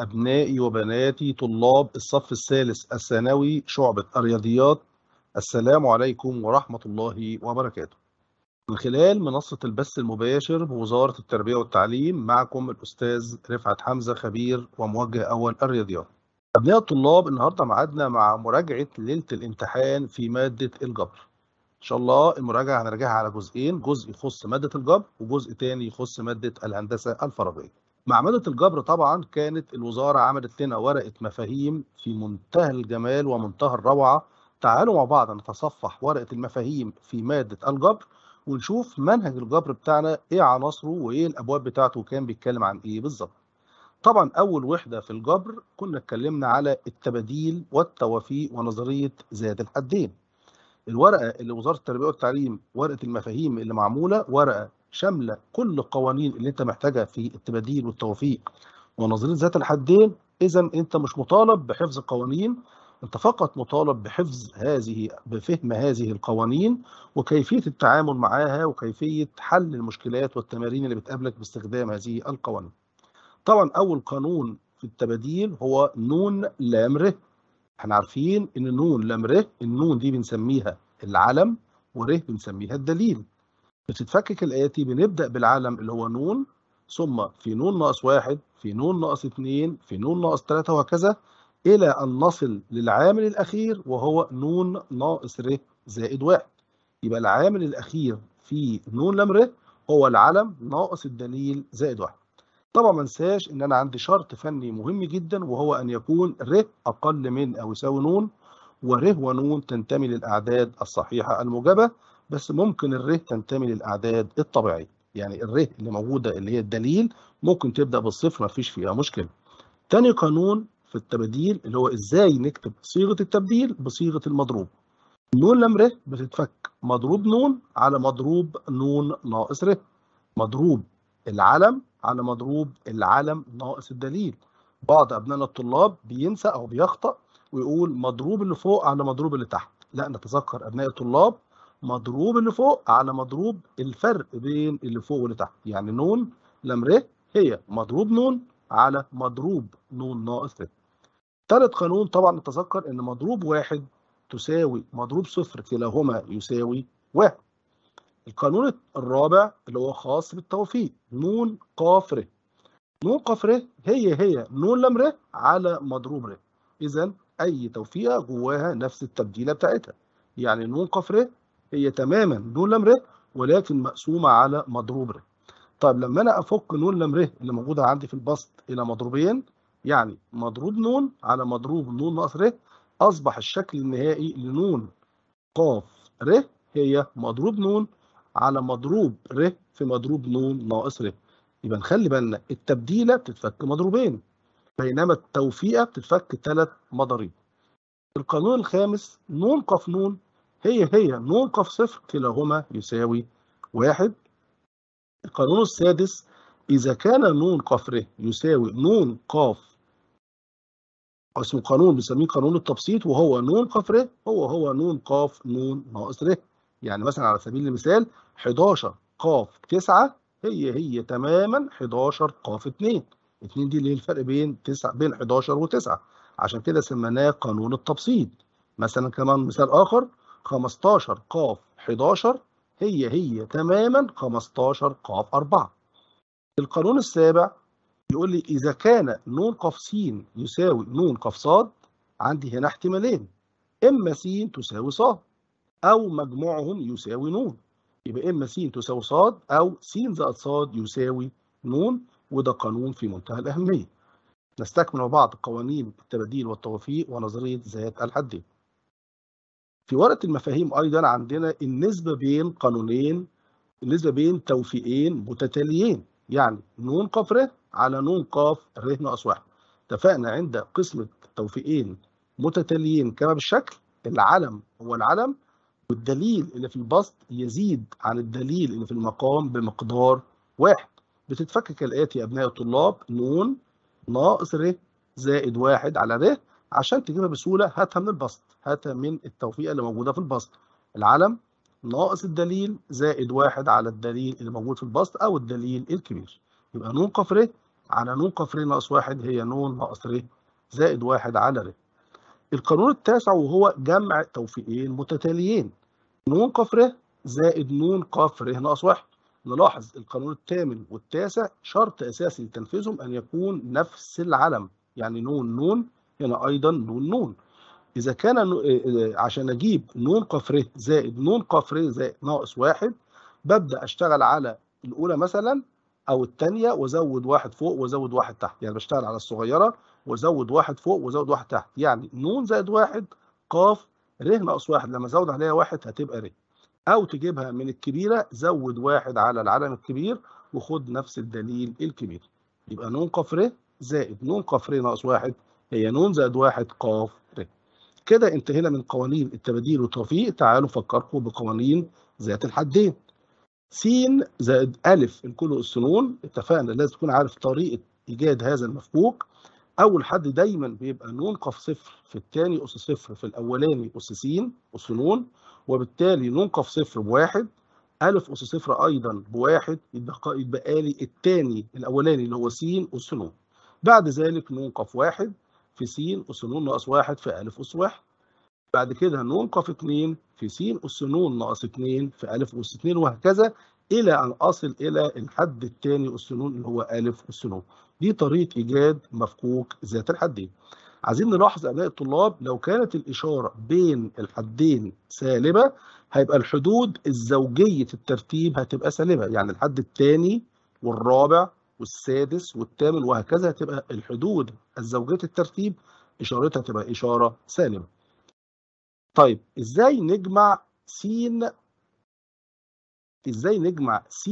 أبنائي وبناتي طلاب الصف الثالث الثانوي شعبة الرياضيات السلام عليكم ورحمة الله وبركاته. من خلال منصة البث المباشر بوزارة التربية والتعليم معكم الأستاذ رفعت حمزة خبير وموجه أول الرياضيات. أبناء الطلاب النهاردة معادنا مع مراجعة ليلة الامتحان في مادة الجبر. إن شاء الله المراجعة هنراجعها على جزئين جزء يخص مادة الجبر وجزء تاني يخص مادة الهندسة الفراغية. مع مادة الجبر طبعا كانت الوزارة عملت لنا ورقة مفاهيم في منتهى الجمال ومنتهى الروعة. تعالوا مع بعض نتصفح ورقة المفاهيم في مادة الجبر ونشوف منهج الجبر بتاعنا إيه عناصره وإيه الأبواب بتاعته وكان بيتكلم عن إيه بالظبط. طبعا أول وحدة في الجبر كنا اتكلمنا على التباديل والتوافيق ونظرية زاد الحدين. الورقة اللي وزارة التربية والتعليم ورقة المفاهيم اللي معمولة ورقة شاملة كل القوانين اللي انت محتاجها في التباديل والتوافيق ونظرية ذات الحدين اذا انت مش مطالب بحفظ القوانين انت فقط مطالب بحفظ هذه بفهم هذه القوانين وكيفية التعامل معها وكيفية حل المشكلات والتمارين اللي بتقابلك باستخدام هذه القوانين. طبعا أول قانون في التباديل هو نون لام ر إحنا عارفين إن نون لام ر النون دي بنسميها العلم وره بنسميها الدليل. بتتفكك الآتي بنبدأ بالعلم اللي هو نون ثم في نون ناقص واحد في نون ناقص اتنين في نون ناقص تلاتة وهكذا إلى أن نصل للعامل الأخير وهو نون ناقص ر زائد واحد. يبقى العامل الأخير في نون لام ر هو العلم ناقص الدليل زائد واحد. طبعا ما انساش إن أنا عندي شرط فني مهم جدا وهو أن يكون ر أقل من أو يساوي نون ور ونون تنتمي للأعداد الصحيحة الموجبة. بس ممكن الره تنتمي للأعداد الطبيعية. يعني الره اللي موجودة اللي هي الدليل ممكن تبدأ بالصفر ما فيش فيها مشكلة. تاني قانون في التباديل اللي هو إزاي نكتب صيغة التبديل بصيغة المضروب. نون لام ر بتتفك مضروب نون على مضروب نون ناقص ر مضروب العلم على مضروب العلم ناقص الدليل. بعض ابنائنا الطلاب بينسى أو بيخطأ ويقول مضروب اللي فوق على مضروب اللي تحت. لا نتذكر أبناء الطلاب مضروب اللي فوق على مضروب الفرق بين اللي فوق واللي تحت. يعني نون لام ر هي مضروب نون على مضروب نون ناقص ر ثالث قانون طبعا نتذكر إن مضروب واحد تساوي مضروب صفر كلاهما يساوي واحد. القانون الرابع اللي هو خاص بالتوفيق نون قاف ر نون قاف ر هي هي نون لام ر على مضروب ر اذا أي توفيقة جواها نفس التبديلة بتاعتها. يعني نون قاف ر هي تماما نون لام ر ولكن مقسومة على مضروب ر طيب لما أنا أفك نون لام ر اللي موجودة عندي في البسط إلى مضروبين يعني مضروب نون على مضروب نون ناقص ر أصبح الشكل النهائي لنون قاف ر هي مضروب نون على مضروب ر في مضروب نون ناقص ر يبقى نخلي بالنا التبديلة بتتفك مضروبين بينما التوفيقة بتتفك ثلاث مضاريب. القانون الخامس نون قاف نون هي هي نون قاف صفر كلاهما يساوي واحد. القانون السادس إذا كان نون قاف ر يساوي نون قاف اسمه قانون بنسميه قانون التبسيط وهو نون قاف ر هو هو نون قاف نون ناقص ر. يعني مثلا على سبيل المثال 11 قاف 9 هي هي تماما 11 قاف 2 2 دي اللي هي الفرق بين 9 بين 11 و9 عشان كده سميناه قانون التبسيط. مثلا كمان مثال آخر 15 قاف 11 هي هي تماما 15 قاف 4 القانون السابع يقول لي إذا كان نون قاف س يساوي نون قاف ص عندي هنا احتمالين. إما س تساوي ص أو مجموعهم يساوي نون. يبقى إما س تساوي ص أو س زائد ص يساوي نون وده قانون في منتهى الأهمية. نستكمل مع بعض قوانين التباديل والتوافيق ونظرية ذات الحدين في ورقة المفاهيم أيضا عندنا النسبة بين قانونين النسبة بين توفيقين متتاليين يعني نون قاف ر على نون قاف ر ناقص واحد. اتفقنا عند قسمة توفيقين متتاليين كما بالشكل العلم هو العلم والدليل اللي في البسط يزيد عن الدليل اللي في المقام بمقدار واحد. بتتفك كالآتي يا أبناء الطلاب نون ناقص ر زائد واحد على ر عشان تجيبها بسهولة هاتها من البسط. هاتها من التوفيقة اللي موجودة في البسط. العلم ناقص الدليل زائد واحد على الدليل اللي موجود في البسط أو الدليل الكبير. يبقى نون قاف ر على ن ق ر ناقص واحد هي ن ناقص ر زائد واحد على ر. القانون التاسع وهو جمع توفيقين متتاليين. ن ق ر زائد ن ق ر ناقص واحد. نلاحظ القانون الثامن والتاسع شرط أساسي لتنفيذهم أن يكون نفس العلم. يعني نون نون هنا أيضا نون نون. إذا كان عشان أجيب نون ق ر زائد نون ق ر زائد ناقص واحد ببدأ أشتغل على الأولى مثلا أو الثانية وأزود واحد فوق وأزود واحد تحت. يعني بشتغل على الصغيرة وأزود واحد فوق وأزود واحد تحت. يعني ن زائد واحد ق ر ناقص واحد. لما أزود عليها واحد هتبقى ر. أو تجيبها من الكبيرة زود واحد على العلم الكبير وخد نفس الدليل الكبير. يبقى ن ق ر زائد ن ق ر ناقص واحد هي ن زائد واحد ق ر كده انتهينا من قوانين التباديل والتوفيق تعالوا نفكركم بقوانين ذات الحدين. س زائد أ الكل السنون. اتفقنا لازم تكون عارف طريقة إيجاد هذا المفكوك أول حد دايما بيبقى ن ق صفر في الثاني أس صفر في الأولاني أس س أس ن وبالتالي ن ق صفر بواحد أ أس صفر أيضا بواحد يبقى يبقى لي الثاني الأولاني اللي هو س أس ن بعد ذلك ن ق واحد في س أس ن ناقص واحد في أ أس واحد. بعد كده ن ق 2 في س أس ن ناقص 2 في أ أس 2 وهكذا إلى أن أصل إلى الحد الثاني أس ن اللي هو أ أس ن دي طريقة إيجاد مفكوك ذات الحدين. عايزين نلاحظ أبناء الطلاب لو كانت الإشارة بين الحدين سالبة هيبقى الحدود الزوجية الترتيب هتبقى سالبة. يعني الحد الثاني والرابع والسادس والثامن وهكذا هتبقى الحدود. الزوجية الترتيب إشارتها تبقى إشارة سالبة طيب إزاي نجمع س إزاي نجمع س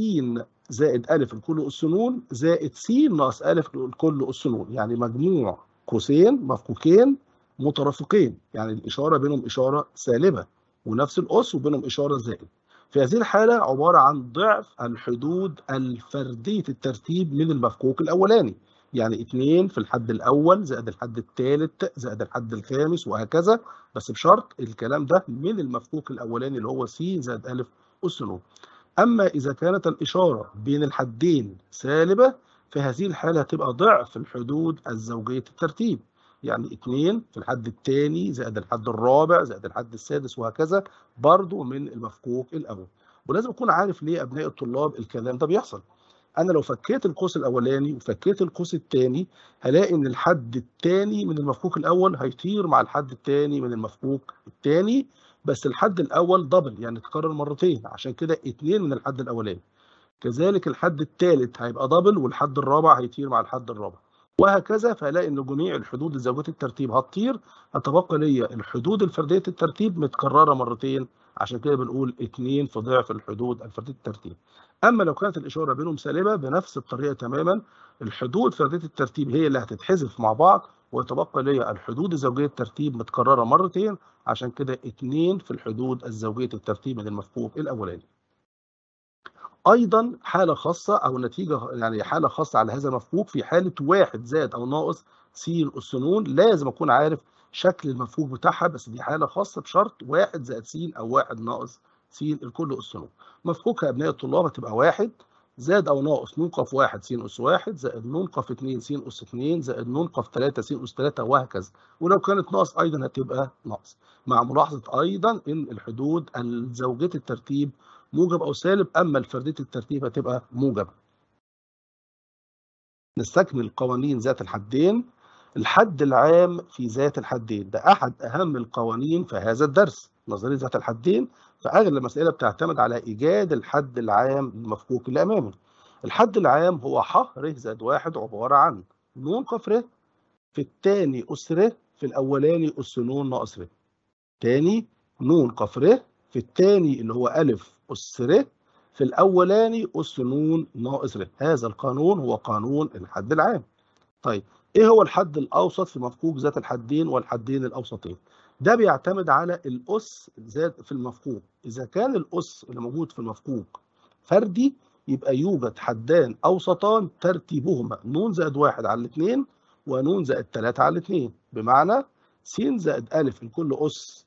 زائد أ الكل أس ن زائد س ناقص أ الكل أس ن يعني مجموع قوسين مفكوكين مترافقين. يعني الإشارة بينهم إشارة سالبة ونفس الأس وبينهم إشارة زائد. في هذه الحالة عبارة عن ضعف الحدود الفردية الترتيب من المفكوك الأولاني. يعني 2 في الحد الأول زائد الحد الثالث زائد الحد الخامس وهكذا بس بشرط الكلام ده من المفكوك الأولاني اللي هو س زائد أ أس ن أما إذا كانت الإشارة بين الحدين سالبة في هذه الحالة هتبقى ضعف الحدود الزوجية الترتيب. يعني 2 في الحد الثاني زائد الحد الرابع زائد الحد السادس وهكذا برضو من المفكوك الأول. ولازم أكون عارف ليه أبناء الطلاب الكلام ده بيحصل. أنا لو فكيت القوس الأولاني وفكيت القوس الثاني هلاقي إن الحد الثاني من المفكوك الأول هيطير مع الحد الثاني من المفكوك الثاني بس الحد الأول دبل يعني اتكرر مرتين عشان كده اتنين من الحد الأولاني. كذلك الحد الثالث هيبقى دبل والحد الرابع هيطير مع الحد الرابع. وهكذا فهلاقي إن جميع الحدود الزوجيه الترتيب هتطير. هتبقى ليا الحدود الفردية الترتيب متكررة مرتين عشان كده بنقول 2 في ضعف الحدود الفردية الترتيب. أما لو كانت الإشارة بينهم سالبه بنفس الطريقة تماما الحدود فردية الترتيب هي اللي هتتحذف مع بعض ويتبقى ليا الحدود الزوجيه الترتيب متكررة مرتين عشان كده 2 في الحدود الزوجيه الترتيب من المفكوك الأولاني. أيضا حالة خاصة أو نتيجة يعني حالة خاصة على هذا المفكوك في حالة واحد زائد أو ناقص س اس ن لازم أكون عارف شكل المفكوك بتاعها بس دي حالة خاصة بشرط واحد زائد س أو واحد ناقص س الكل اس ن مفكوكها يا أبنائي الطلاب هتبقى واحد زائد أو ناقص ن ق واحد س اس واحد زائد ن ق 2 س اس 2 زائد ن ق 3 س اس 3 وهكذا. ولو كانت ناقص أيضا هتبقى ناقص. مع ملاحظة أيضا إن الحدود الزوجيه الترتيب موجب أو سالب أما الفردية الترتيب هتبقى موجبه نستكمل قوانين ذات الحدين. الحد العام في ذات الحدين ده أحد أهم القوانين في هذا الدرس نظرية ذات الحدين. فأغلب المسألة بتعتمد على إيجاد الحد العام للمفكوك اللي أمامه. الحد العام هو ح ر زائد واحد عبارة عن ن ق ر في الثاني اس ر في الأولاني اس ن ناقص ر. تاني ن ق ر في الثاني اللي هو أ أس ر في الأولاني أس ن ناقص ر. هذا القانون هو قانون الحد العام. طيب إيه هو الحد الأوسط في مفكوك ذات الحدين والحدين الأوسطين؟ ده بيعتمد على الأس ذات في المفكوك إذا كان الأس اللي موجود في المفكوك فردي يبقى يوجد حدان أوسطان ترتيبهما. ن زائد واحد على الاثنين ونون زائد ثلاثة على الاثنين. بمعنى س زائد أ الكل أس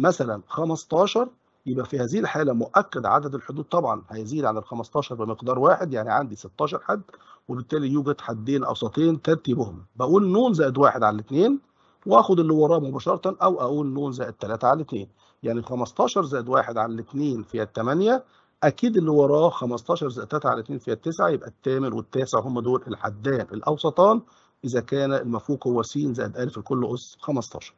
مثلا 15 يبقى في هذه الحالة مؤكد عدد الحدود طبعا هيزيد عن ال 15 بمقدار واحد يعني عندي 16 حد وبالتالي يوجد حدين أوسطين ترتيبهم. بقول نون زائد واحد على الاثنين وآخد اللي وراه مباشرة أو أقول نون زائد 3 على الاثنين. يعني 15 زائد واحد على الاثنين فيها الثمانية أكيد اللي وراه 15 زائد 3 على 2 فيها التسعة يبقى الثامن والتاسع هم دول الحدان الأوسطان. إذا كان المفوق هو س زائد أ في الكل أس 15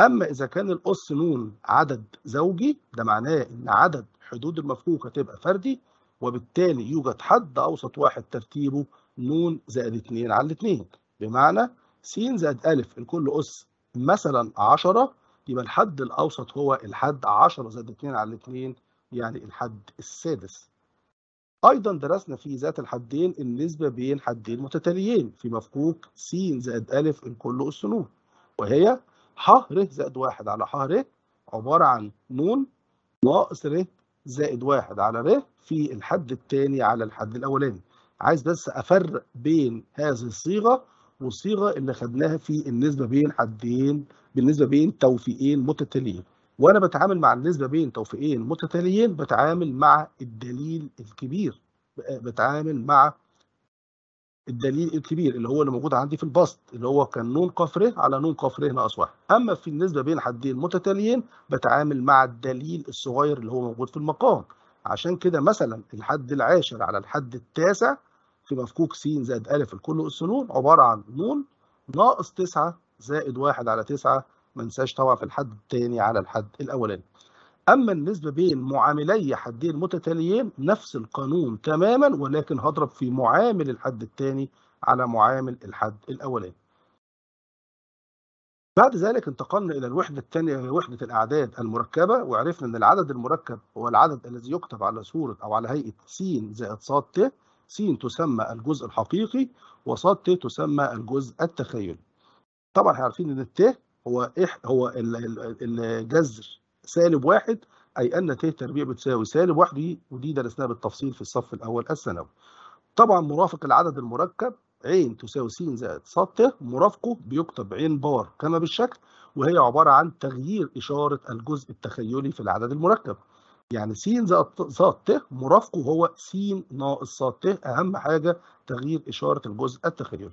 أما إذا كان الأس نون عدد زوجي ده معناه إن عدد حدود المفكوك هتبقى فردي وبالتالي يوجد حد أوسط واحد ترتيبه نون زائد 2 على 2 بمعنى س زائد أ الكل أس مثلا 10 يبقى الحد الأوسط هو الحد 10 زائد 2 على 2 يعني الحد السادس. أيضا درسنا في ذات الحدين النسبة بين حدين متتاليين في مفكوك س زائد أ الكل أس نون وهي ح ر زائد واحد على ح ر عبارة عن نون ناقص ر زائد واحد على ر في الحد الثاني على الحد الأولاني. عايز بس أفرق بين هذه الصيغة والصيغة اللي خدناها في النسبة بين حدين بالنسبة بين توفيقين متتاليين. وأنا بتعامل مع النسبة بين توفيقين متتاليين بتعامل مع الدليل الكبير بتعامل مع الدليل الكبير اللي هو اللي موجود عندي في البسط اللي هو كان نون ق ر على نون ق ر ناقص واحد أما في النسبة بين حدين متتاليين بتعامل مع الدليل الصغير اللي هو موجود في المقام. عشان كده مثلا الحد العاشر على الحد التاسع في مفكوك س زائد ا الكل أس نون عبارة عن نون ناقص 9 زائد 1 على 9 ما ننساش طبعا في الحد الثاني على الحد الأولاني. أما النسبة بين معاملي حدين متتاليين نفس القانون تماما ولكن هضرب في معامل الحد الثاني على معامل الحد الأولاني. بعد ذلك انتقلنا إلى الوحدة الثانية وهي وحدة الأعداد المركبة وعرفنا أن العدد المركب هو العدد الذي يكتب على صورة أو على هيئة س زائد ص ت س تسمى الجزء الحقيقي وص ت تسمى الجزء التخيلي. طبعا إحنا عارفين إن الت هو هو الجذر سالب واحد أي أن ت تربيع بتساوي سالب واحد دي ودي درسناها بالتفصيل في الصف الأول الثانوي. طبعا مرافق العدد المركب عين تساوي س زائد ص ت مرافقه بيكتب عين بار كما بالشكل وهي عبارة عن تغيير إشارة الجزء التخيلي في العدد المركب. يعني س زائد ص ت مرافقه هو س ناقص ص ت أهم حاجة تغيير إشارة الجزء التخيلي.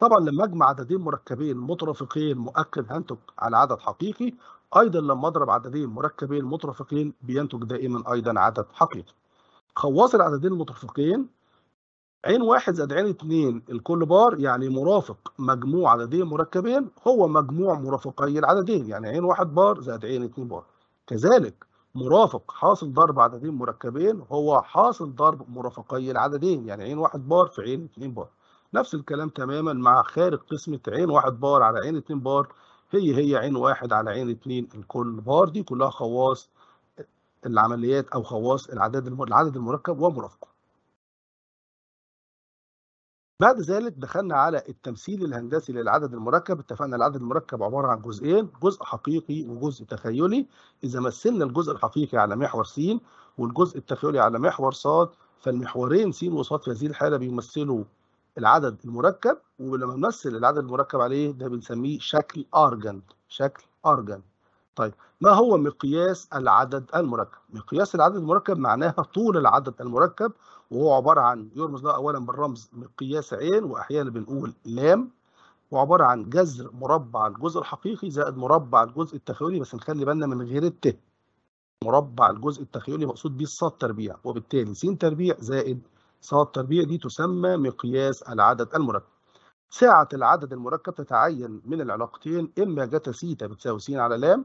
طبعا لما أجمع عددين مركبين مترافقين مؤكد هنتج على عدد حقيقي أيضا لما أضرب عددين مركبين مترافقين بينتج دائما أيضا عدد حقيقي. خواص العددين المترافقين عين واحد زائد عين اتنين الكل بار يعني مرافق مجموع عددين مركبين هو مجموع مرافقي العددين يعني عين واحد بار زائد عين اتنين بار. كذلك مرافق حاصل ضرب عددين مركبين هو حاصل ضرب مرافقي العددين يعني عين واحد بار في عين اتنين بار. نفس الكلام تماما مع خارج قسمة عين واحد بار على عين اتنين بار هي هي عين واحد على عين اتنين الكل. بار دي كلها خواص العمليات أو خواص العدد العدد المركب ومرافقه. بعد ذلك دخلنا على التمثيل الهندسي للعدد المركب. اتفقنا العدد المركب عبارة عن جزئين جزء حقيقي وجزء تخيلي. إذا مثلنا الجزء الحقيقي على محور س والجزء التخيلي على محور ص فالمحورين س وص في هذه الحالة بيمثلوا العدد المركب ولما نمثل العدد المركب عليه ده بنسميه شكل ارجنت شكل ارجنت طيب ما هو مقياس العدد المركب؟ مقياس العدد المركب معناها طول العدد المركب وهو عبارة عن يرمز له اولا بالرمز مقياس عين واحيانا بنقول لام وعبارة عن جذر مربع الجزء الحقيقي زائد مربع الجزء التخيلي بس نخلي بالنا من غير الت. مربع الجزء التخيلي مقصود بيه الصاد تربيع وبالتالي س تربيع زائد ص تربيع دي تسمى مقياس العدد المركب. سعة العدد المركب تتعين من العلاقتين إما جتا سيتا بتساوي س على لام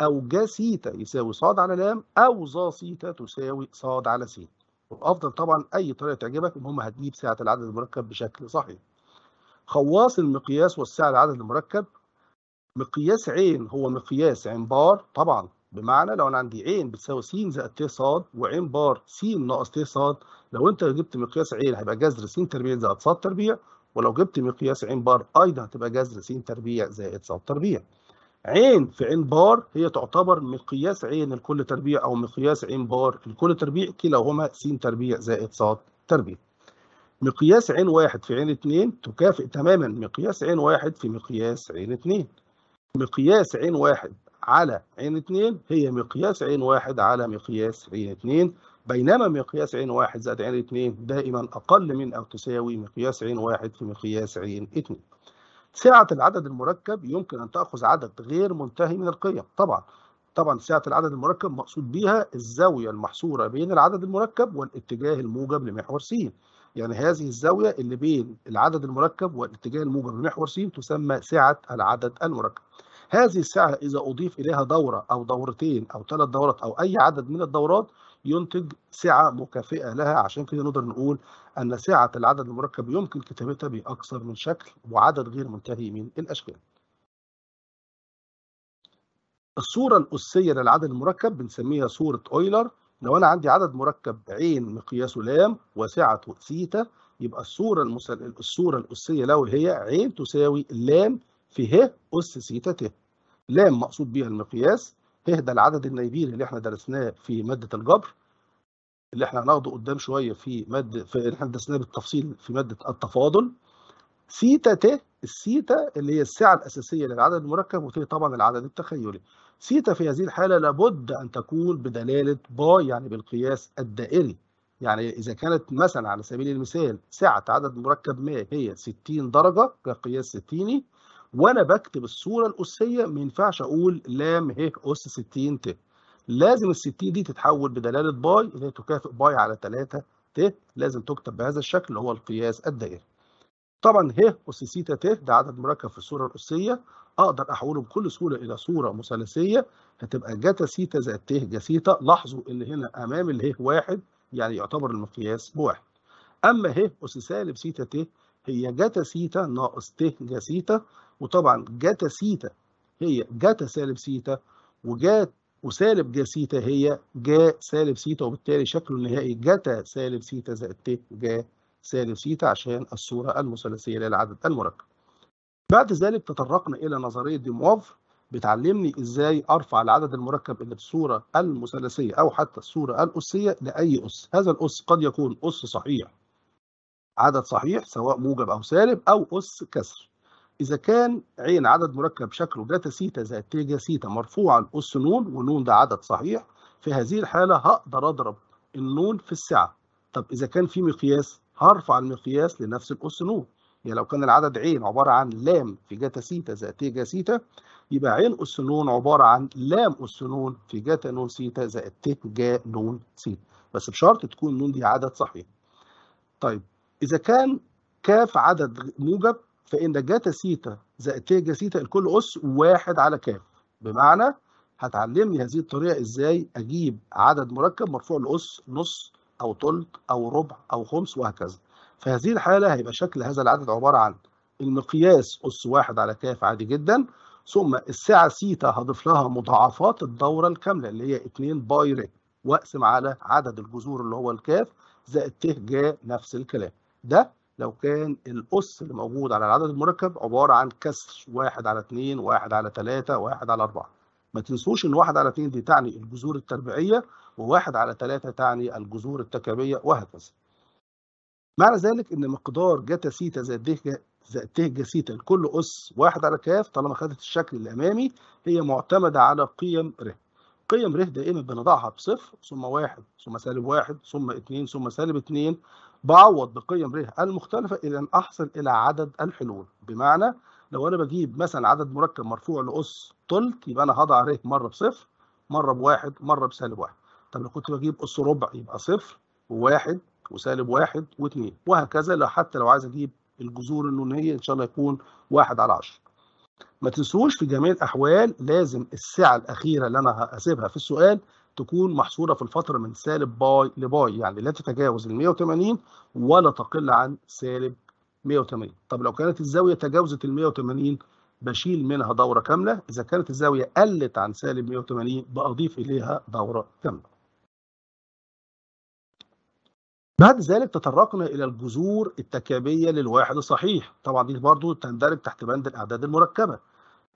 أو جا سيتا يساوي ص على لام أو ظا سيتا تساوي ص على س. والأفضل طبعا أي طريقة تعجبك المهم هتجيب سعة العدد المركب بشكل صحيح. خواص المقياس والسعة العدد المركب مقياس عين هو مقياس عين بار طبعا بمعنى لو أنا عندي عين بتساوي س زائد ت ص وعين بار س ناقص ت ص لو انت جبت مقياس عين هيبقى جذر س تربيع زائد ص تربيع ولو جبت مقياس عين بار أيضا هتبقى جذر س تربيع زائد ص تربيع عين في عين بار هي تعتبر مقياس عين الكل تربيع أو مقياس عين بار الكل تربيع كلاهما س تربيع زائد ص تربيع مقياس عين واحد في عين اتنين تكافئ تماما مقياس عين واحد في مقياس عين اتنين مقياس عين واحد على عين 2 هي مقياس عين 1 على مقياس عين 2 بينما مقياس عين 1 زائد عين 2 دائما أقل من أو تساوي مقياس عين 1 في مقياس عين 2 سعة العدد المركب يمكن أن تأخذ عدد غير منتهي من القيم. طبعا طبعا سعة العدد المركب مقصود بها الزاوية المحصورة بين العدد المركب والاتجاه الموجب لمحور س يعني هذه الزاوية اللي بين العدد المركب والاتجاه الموجب لمحور س تسمى سعة العدد المركب. هذه السعة إذا أضيف إليها دورة أو دورتين أو ثلاث دورات أو أي عدد من الدورات ينتج سعة مكافئة لها عشان كده نقدر نقول أن سعة العدد المركب يمكن كتابتها بأكثر من شكل وعدد غير منتهي من الأشكال. الصورة الأسية للعدد المركب بنسميها صورة أويلر لو أنا عندي عدد مركب عين مقياسه لام وسعته ثيتا يبقى الصورة المسل... الصورة الأسية له هي عين تساوي لام في ه أس ثيتا ت. لام مقصود بها المقياس ه ده العدد النيبيري اللي إحنا درسناه في مادة الجبر اللي إحنا هناخده قدام شوية في مادة في اللي إحنا درسناه بالتفصيل في مادة التفاضل. سيتا ت السيتا اللي هي السعة الأساسية للعدد المركب وت طبعا العدد التخيلي. سيتا في هذه الحالة لابد أن تكون بدلالة باي يعني بالقياس الدائري. يعني إذا كانت مثلا على سبيل المثال سعة عدد مركب ما هي 60 درجة كقياس ستيني وأنا بكتب الصورة الأسية ما ينفعش أقول لام ه أس 60 ت. لازم ال 60 دي تتحول بدلالة باي اللي هي تكافئ باي على 3 ت لازم تكتب بهذا الشكل اللي هو القياس الدائري. طبعا ه أس سيتا ت ده عدد مركب في الصورة الأسية. أقدر أحوله بكل سهولة إلى صورة مثلثية. هتبقى جتا سيتا زائد ت جا سيتا لاحظوا إن هنا أمام الـ ه واحد يعني يعتبر المقياس بواحد. أما ه أس سالب سيتا ت هي جتا سيتا ناقص ت جا سيتا وطبعا جتا سيتا هي جتا سالب سيتا وجات وسالب جا سيتا هي جا سالب سيتا وبالتالي شكله النهائي جتا سالب سيتا زائد ت جا سالب سيتا عشان الصورة المثلثية للعدد المركب. بعد ذلك تطرقنا إلى نظرية ديموافر بتعلمني إزاي أرفع العدد المركب اللي بالصورة المثلثية أو حتى الصورة الأسية لأي أس. هذا الأس قد يكون أس صحيح عدد صحيح سواء موجب أو سالب أو أس كسر. إذا كان عين عدد مركب شكله جتا سيتا زائد ت جا سيتا مرفوعا أس نون ونون ده عدد صحيح في هذه الحالة هقدر أضرب النون في السعة. طب إذا كان في مقياس هرفع المقياس لنفس الأس نون. يعني لو كان العدد عين عبارة عن لام في جتا سيتا زائد ت جا سيتا يبقى عين أس نون عبارة عن لام أس نون في جتا نون سيتا زائد ت جا نون سيتا بس بشرط تكون نون دي عدد صحيح. طيب إذا كان كاف عدد موجب فإن جتا سيتا زائد ت جا سيتا الكل أس واحد على كاف. بمعنى هتعلمني هذه الطريقة إزاي أجيب عدد مركب مرفوع لأس نص أو تلت أو ربع أو خمس وهكذا. في هذه الحالة هيبقى شكل هذا العدد عبارة عن المقياس أس واحد على كاف عادي جدا ثم السعة سيتا هضيف لها مضاعفات الدورة الكاملة اللي هي 2 باي ر واقسم على عدد الجذور اللي هو الكاف زائد ت جا نفس الكلام. ده لو كان الأس اللي موجود على العدد المركب عبارة عن كسر واحد على 2 واحد على 3 واحد على 4 ما تنسوش إن واحد على 2 دي تعني الجذور التربيعية وواحد على 3 تعني الجذور التكعيبية وهكذا. معنى ذلك إن مقدار جتا سيتا زائد د زائد ت جا سيتا الكل أس واحد على كاف طالما خدت الشكل الأمامي هي معتمدة على قيم ر. قيم ر دائما بنضعها بصفر ثم واحد ثم سالب واحد ثم اثنين ثم سالب اثنين بعوض بقيم ر المختلفة إلى أن أحصل إلى عدد الحلول. بمعنى لو أنا بجيب مثلا عدد مركب مرفوع لأس تلت يبقى أنا هضع ر مرة بصفر مرة بواحد مرة بسالب واحد. طب لو كنت بجيب أس ربع يبقى صفر وواحد وسالب واحد واثنين وهكذا لو حتى لو عايز أجيب الجذور النونية إن شاء الله يكون واحد على 10 ما تنسوش في جميع الأحوال لازم السعه الأخيرة اللي أنا هسيبها في السؤال تكون محصورة في الفترة من سالب باي لباي يعني لا تتجاوز ال 180 ولا تقل عن سالب 180 طب لو كانت الزاوية تجاوزت ال 180 بشيل منها دورة كاملة إذا كانت الزاوية قلت عن سالب 180 بضيف إليها دورة كاملة. بعد ذلك تطرقنا إلى الجذور التكامليه للواحد الصحيح. طبعا دي برضو تندرج تحت بند الأعداد المركبة.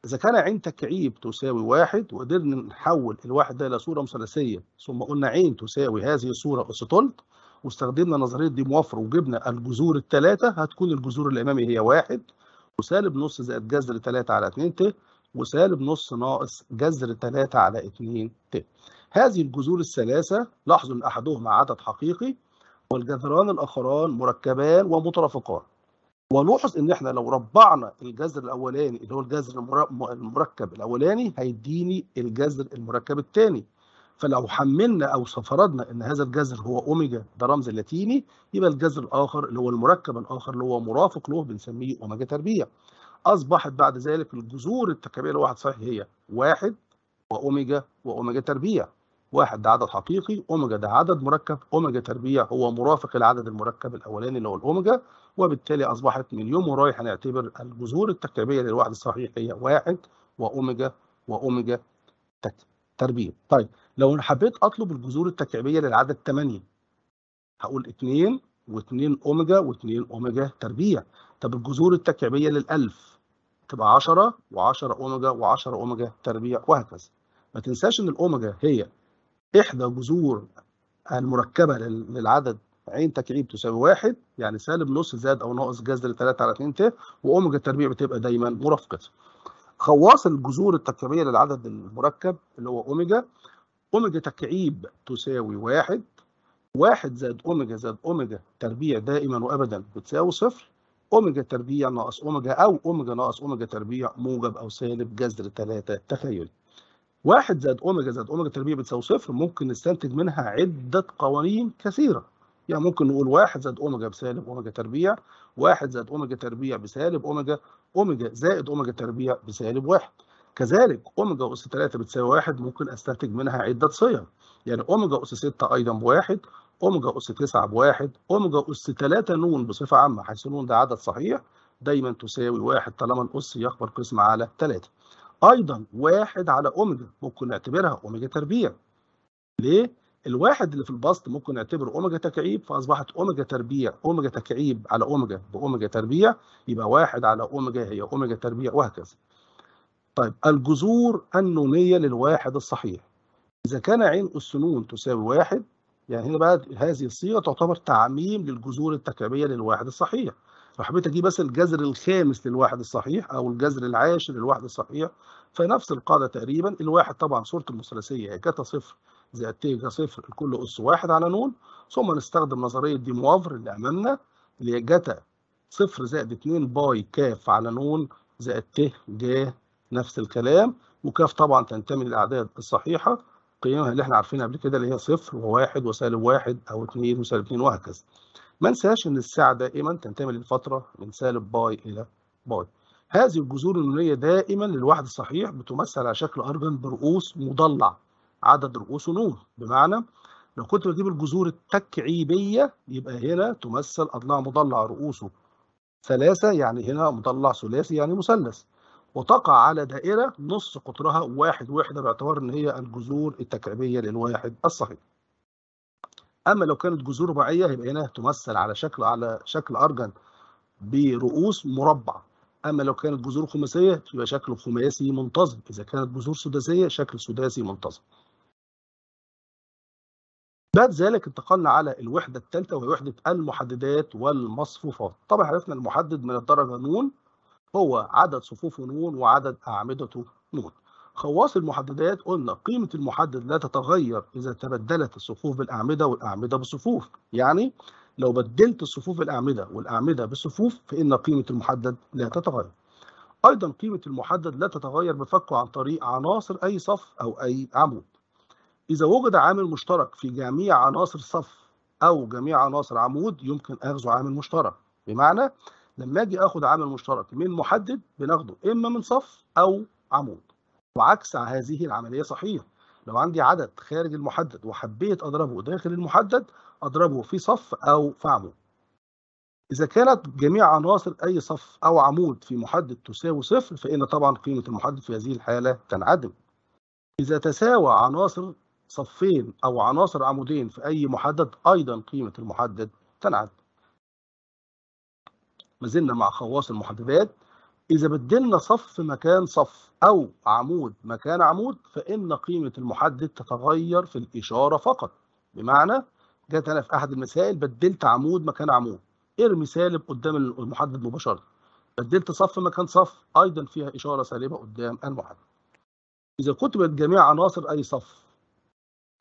إذا كان عين تكعيب تساوي واحد وقدرنا نحول الواحد ده إلى صورة مثلثية ثم قلنا عين تساوي هذه الصورة اس تلت واستخدمنا نظرية دي موفر وجبنا الجذور الثلاثه هتكون الجذور الامامي هي واحد وسالب نص زائد جذر 3 على 2 ت وسالب نص ناقص جذر 3 على 2 ت. هذه الجذور الثلاثة لاحظوا أن أحدهما عدد حقيقي والجذران الآخران مركبان ومترافقان. ونلاحظ إن إحنا لو ربعنا الجذر الأولاني اللي هو الجذر المركب الأولاني هيديني الجذر المركب الثاني فلو حملنا أو فرضنا إن هذا الجذر هو أوميجا ده رمز لاتيني يبقى الجذر الآخر اللي هو المركب الآخر اللي هو مرافق له بنسميه أوميجا تربيع. أصبحت بعد ذلك الجذور التكعيبية لواحد صحيح هي واحد وأوميجا وأوميجا تربيع. واحد ده عدد حقيقي أوميجا ده عدد مركب أوميجا تربيع هو مرافق العدد المركب الأولاني اللي هو الأوميجا وبالتالي أصبحت من اليوم ورايح هنعتبر الجذور التكعيبية للواحد الصحيح هي واحد وأوميجا وأوميجا تربيع. طيب لو أنا حبيت أطلب الجذور التكعيبية للعدد 8 هقول 2 و2 أوميجا و2 أوميجا تربيع. طب الجذور التكعيبية للألف تبقى 10 و10 أوميجا و10 أوميجا تربيع وهكذا. ما تنساش إن الأوميجا هي إحدى جذور المركبة للعدد عين تكعيب تساوي واحد يعني سالب نص زائد أو ناقص جذر 3 على 2 ت وأوميجا التربيع بتبقى دايما مرافقته. خواص الجذور التكعيبية للعدد المركب اللي هو أوميجا أوميجا تكعيب تساوي واحد واحد زائد أوميجا زائد أوميجا تربيع دائما وأبدا بتساوي صفر أوميجا تربيع ناقص أوميجا أو أوميجا ناقص أوميجا تربيع موجب أو سالب جذر 3 تخيلي. واحد زائد أوميجا زائد أوميجا تربيع بتساوي صفر ممكن نستنتج منها عدة قوانين كثيرة. يعني ممكن نقول واحد زائد أوميجا بسالب أوميجا تربيع واحد زائد أوميجا تربيع بسالب أوميجا أوميجا زائد أوميجا تربيع بسالب واحد. كذلك أوميجا أس 3 بتساوي واحد ممكن أستنتج منها عدة صيغ. يعني أوميجا أس 6 أيضا بواحد أوميجا أس 9 بواحد أوميجا أس 3 نون بصفة عامة حيث نون ده عدد صحيح دايما تساوي واحد طالما الأس يقبل القسمة على 3 أيضا واحد على أوميجا ممكن نعتبرها أوميجا تربيع. ليه؟ الواحد اللي في البسط ممكن نعتبره أوميجا تكعيب فأصبحت أوميجا تربيع أوميجا تكعيب على أوميجا بأوميجا تربيع يبقى واحد على أوميجا هي أوميجا تربيع وهكذا. طيب الجذور النونية للواحد الصحيح. إذا كان عين اس نون تساوي واحد يعني هنا بقى هذه الصيغة تعتبر تعميم للجذور التكعيبية للواحد الصحيح. حبيت أجيب بس الجذر الخامس للواحد الصحيح أو الجذر العاشر للواحد الصحيح فنفس القاعدة تقريبا. الواحد طبعا صورته المثلثية هي جتا صفر زائد ت جا صفر الكل أس واحد على نون. ثم نستخدم نظرية دي موافر اللي امامنا اللي هي جتا صفر زائد 2 باي كاف على نون زائد ت جا نفس الكلام. وكاف طبعا تنتمي للأعداد الصحيحة. قيمها اللي إحنا عارفينها قبل كده اللي هي صفر وواحد وسالب واحد أو اثنين وسالب اثنين وهكذا. ما ننساش إن السعة دائما تنتمي للفترة من سالب باي إلى باي. هذه الجذور النونية دائما للواحد الصحيح بتمثل على شكل أرجاند برؤوس مضلع عدد رؤوسه نون بمعنى لو كنت بجيب الجذور التكعيبية يبقى هنا تمثل أضلاع مضلع رؤوسه ثلاثة يعني هنا مضلع ثلاثي يعني مثلث وتقع على دائرة نص قطرها واحد وحده باعتبار إن هي الجذور التكعيبية للواحد الصحيح. أما لو كانت جذور رباعية يبقى هنا تمثل على شكل على شكل ارجن برؤوس مربع. أما لو كانت جذور خماسية يبقى شكل خماسي منتظم. إذا كانت جذور سداسية شكل سداسي منتظم. بعد ذلك انتقلنا على الوحدة الثالثة وهي وحدة المحددات والمصفوفات. طبعا عرفنا المحدد من الدرجة نون هو عدد صفوفه نون وعدد اعمدته نون. خواص المحددات قلنا قيمة المحدد لا تتغير إذا تبدلت الصفوف بالأعمدة والأعمدة بالصفوف. يعني لو بدلت الصفوف بالأعمدة والأعمدة بالصفوف فإن قيمة المحدد لا تتغير. أيضا قيمة المحدد لا تتغير بفكه عن طريق عناصر أي صف أو أي عمود. إذا وجد عامل مشترك في جميع عناصر صف أو جميع عناصر عمود يمكن أخذ عامل مشترك. بمعنى لما أجي أخذ عامل مشترك من محدد بناخده إما من صف أو عمود. وعكس هذه العملية صحيح. لو عندي عدد خارج المحدد وحبيت أضربه داخل المحدد أضربه في صف أو في عمود. إذا كانت جميع عناصر أي صف أو عمود في محدد تساوي صفر فإن طبعا قيمة المحدد في هذه الحالة تنعدم. إذا تساوى عناصر صفين أو عناصر عمودين في أي محدد أيضا قيمة المحدد تنعدم. ما زلنا مع خواص المحددات. إذا بدلنا صف مكان صف أو عمود مكان عمود فإن قيمة المحدد تتغير في الإشارة فقط. بمعنى جت أنا في أحد المسائل بدلت عمود مكان عمود. ارمي سالب قدام المحدد مباشرة؟ بدلت صف مكان صف أيضا فيها إشارة سالبة قدام المحدد. إذا كتبت جميع عناصر أي صف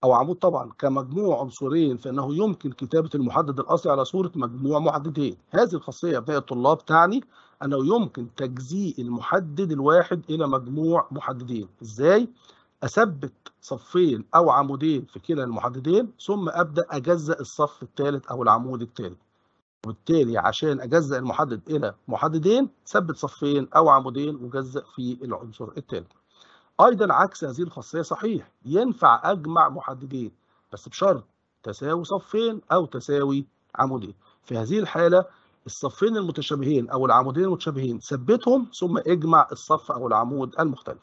أو عمود طبعا كمجموع عنصرين فإنه يمكن كتابة المحدد الأصلي على صورة مجموع محددين. هذه الخاصية ابناء الطلاب تعني أنه يمكن تجزيء المحدد الواحد إلى مجموع محددين. إزاي؟ أثبت صفين أو عمودين في كلا المحددين ثم أبدأ أجزأ الصف الثالث أو العمود الثالث. وبالتالي عشان أجزأ المحدد إلى محددين ثبت صفين أو عمودين وجزأ في العنصر الثالث. أيضا عكس هذه الخاصية صحيح ينفع أجمع محددين بس بشرط تساوي صفين أو تساوي عمودين. في هذه الحالة الصفين المتشابهين أو العمودين المتشابهين ثبتهم ثم اجمع الصف أو العمود المختلف.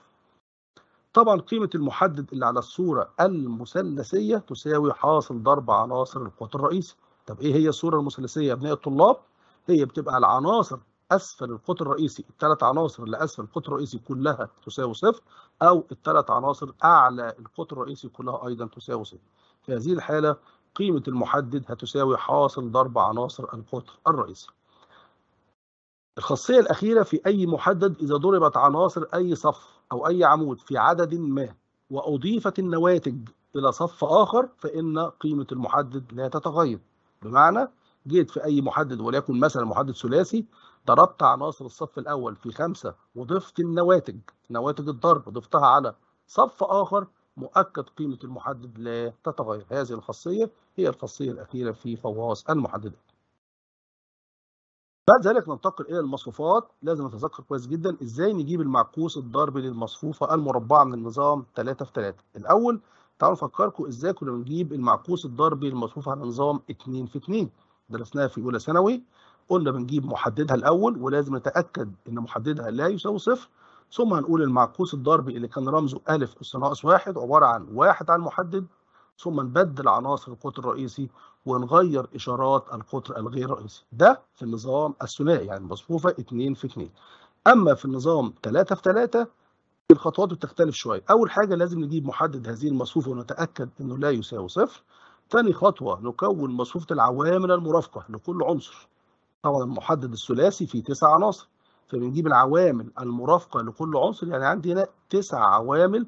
طبعا قيمة المحدد اللي على الصورة المثلثية تساوي حاصل ضرب عناصر القطر الرئيسي طب إيه هي الصورة المثلثية يا أبناء الطلاب؟ هي بتبقى العناصر أسفل القطر الرئيسي الثلاث عناصر اللي أسفل القطر الرئيسي كلها تساوي صفر أو الثلاث عناصر أعلى القطر الرئيسي كلها أيضا تساوي صفر. في هذه الحالة قيمة المحدد هتساوي حاصل ضرب عناصر القطر الرئيسي. الخاصية الأخيرة في أي محدد إذا ضربت عناصر أي صف أو أي عمود في عدد ما وأضيفت النواتج إلى صف آخر فإن قيمة المحدد لا تتغير. بمعنى جيت في أي محدد وليكن مثلا محدد ثلاثي ضربت عناصر الصف الأول في خمسة وضفت النواتج نواتج الضرب ضفتها على صف آخر مؤكد قيمة المحدد لا تتغير. هذه الخاصية هي الخاصية الأخيرة في فواص المحددات. بعد ذلك ننتقل إلى المصفوفات. لازم نتذكر كويس جدا إزاي نجيب المعكوس الضربي للمصفوفة المربعة من النظام 3 في 3 الأول تعالوا نفكركم إزاي كنا بنجيب المعكوس الضربي للمصفوفة على نظام 2 في 2 درسناها في أولى ثانوي. قلنا بنجيب محددها الأول ولازم نتأكد إن محددها لا يساوي صفر ثم هنقول المعكوس الضربي اللي كان رمزه ا اس ناقص واحد عبارة عن واحد على المحدد ثم نبدل عناصر القطر الرئيسي ونغير إشارات القطر الغير رئيسي. ده في النظام الثنائي يعني مصفوفة 2 في 2 أما في النظام 3 في 3 الخطوات بتختلف شوية. أول حاجة لازم نجيب محدد هذه المصفوفة ونتأكد إنه لا يساوي صفر. ثاني خطوة نكون مصفوفة العوامل المرافقة لكل عنصر. طبعا المحدد الثلاثي فيه تسع عناصر فبنجيب العوامل المرافقة لكل عنصر يعني عندي هنا تسع عوامل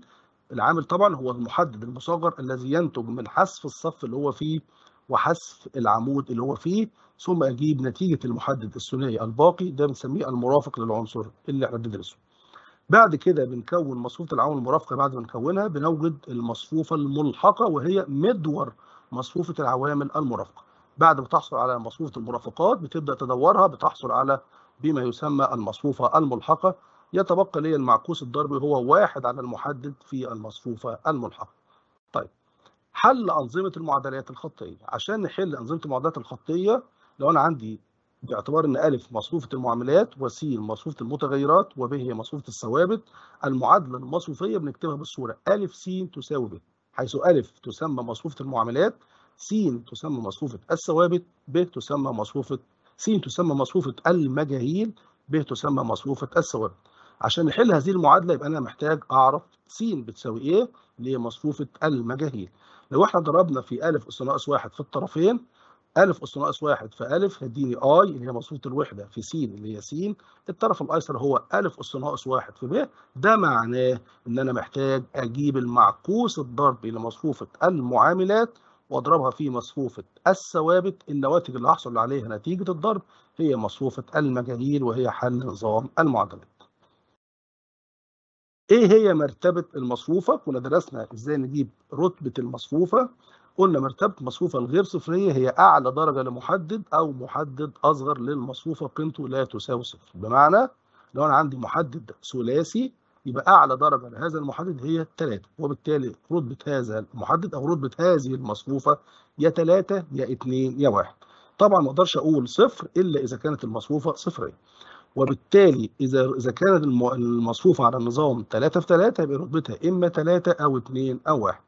العامل طبعا هو المحدد المصغر الذي ينتج من حذف الصف اللي هو فيه وحذف العمود اللي هو فيه ثم أجيب نتيجة المحدد الثنائي الباقي ده بنسميه المرافق للعنصر اللي إحنا بندرسه. بعد كده بنكون مصفوفة العوامل المرافقة بعد ما نكونها بنوجد المصفوفة الملحقة وهي مدور مصفوفة العوامل المرافقة. بعد ما تحصل على مصفوفه المرافقات بتبدأ تدورها بتحصل على بما يسمى المصفوفه الملحقة يتبقى لي المعكوس الضربي هو واحد على المحدد في المصفوفة الملحقة. طيب حل أنظمة المعادلات الخطية عشان نحل أنظمة المعادلات الخطية لو أنا عندي باعتبار إن أ مصفوفة المعاملات وس مصفوفة المتغيرات وب هي مصفوفة الثوابت المعادلة المصفوفية بنكتبها بالصورة أ س تساوي ب حيث أ تسمى مصفوفة المعاملات س تسمى مصفوفة الثوابت ب تسمى مصفوفة س تسمى مصفوفة المجاهيل ب تسمى مصفوفة الثوابت. عشان نحل هذه المعادلة يبقى أنا محتاج أعرف س بتساوي اللي هي مصفوفه المجاهيل. لو إحنا ضربنا في ا اس ناقص واحد في الطرفين ا اس ناقص واحد في ا هيديني آي اللي هي مصفوفة الوحدة في س اللي هي س الطرف الأيسر هو ا اس ناقص واحد في ب. ده معناه إن أنا محتاج أجيب المعكوس الضربي لمصفوفه المعاملات واضربها في مصفوفة الثوابت. النواتج اللي هحصل عليها نتيجة الضرب هي مصفوفة المجاهيل وهي حل نظام المعادلات. إيه هي مرتبة المصفوفة؟ كنا درسنا إزاي نجيب رتبة المصفوفة. قلنا مرتبة المصفوفة الغير صفرية هي أعلى درجة لمحدد أو محدد أصغر للمصفوفة قيمته لا تساوي صفر. بمعنى لو أنا عندي محدد ثلاثي يبقى أعلى درجة لهذا المحدد هي 3 وبالتالي رتبة هذا المحدد أو رتبة هذه المصفوفة يا 3 يا 2 يا 1 طبعا ما أقدرش أقول صفر إلا إذا كانت المصفوفة صفريه وبالتالي إذا إذا كانت المصفوفة على النظام 3 في 3 يبقى رتبتها إما 3 أو 2 أو 1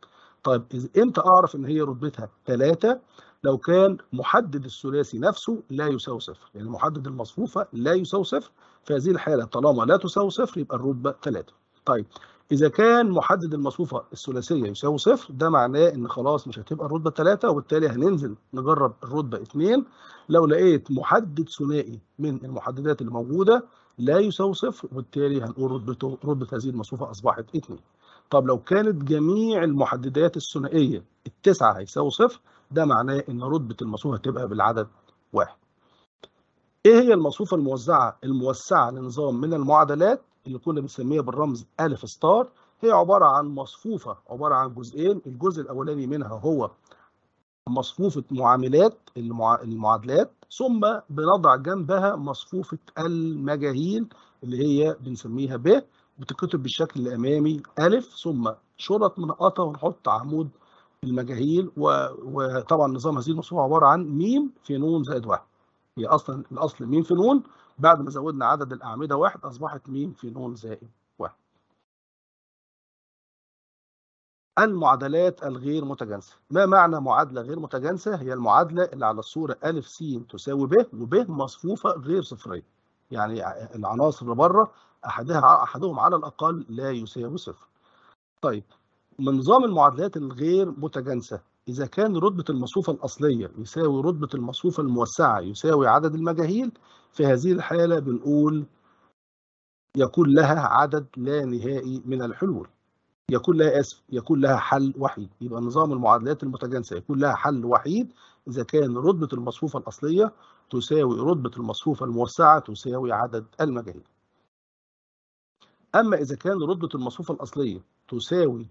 طيب إمتى أعرف إن هي رتبتها 3 لو كان محدد الثلاثي نفسه لا يساوي صفر. يعني محدد المصفوفة لا يساوي صفر في هذه الحالة طالما لا تساوي صفر يبقى الرتبه 3 طيب إذا كان محدد المصفوفة الثلاثية يساوي صفر ده معناه إن خلاص مش هتبقى الرتبة 3 وبالتالي هننزل نجرب الرتبة 2 لو لقيت محدد ثنائي من المحددات اللي موجودة لا يساوي صفر وبالتالي هنقول رتبته رتبة هذه المصفوفة أصبحت 2 طب لو كانت جميع المحددات الثنائية التسعة هيساوي صفر ده معناه إن رتبة المصفوفة هتبقى بالعدد واحد. إيه هي المصفوفة الموزعة الموسعة لنظام من المعادلات اللي كنا بنسميها بالرمز ألف ستار؟ هي عبارة عن مصفوفة عبارة عن جزئين الجزء الأولاني منها هو مصفوفة معاملات المعادلات ثم بنضع جنبها مصفوفة المجاهيل اللي هي بنسميها ب بتتكتب بالشكل الأمامي ألف ثم شرطة منقطة ونحط عمود المجاهيل وطبعا نظام هذه المصفوفة عبارة عن ميم في نون زائد واحد. هي أصلا الأصل ميم في نون؟ بعد ما زودنا عدد الأعمدة واحد أصبحت ميم في نون زائد المعادلات الغير متجانسة. ما معنى معادلة غير متجانسة؟ هي المعادلة اللي على الصورة أ س تساوي ب وب مصفوفة غير صفرية. يعني العناصر اللي بره أحدها أحدهم على الأقل لا يساوي صفر. طيب من نظام المعادلات الغير متجانسة إذا كان رتبة المصفوفة الأصلية يساوي رتبة المصفوفة الموسعة يساوي عدد المجاهيل في هذه الحالة بنقول يكون لها عدد لا نهائي من الحلول. يكون لها آسف يكون لها حل وحيد. يبقى نظام المعادلات المتجانسة يكون لها حل وحيد. إذا كان رتبة المصفوفه الأصلية تساوي رتبة المصفوفه الموسعة تساوي عدد المجاهيل. أما إذا كان رتبة المصفوفه الأصلية تساوي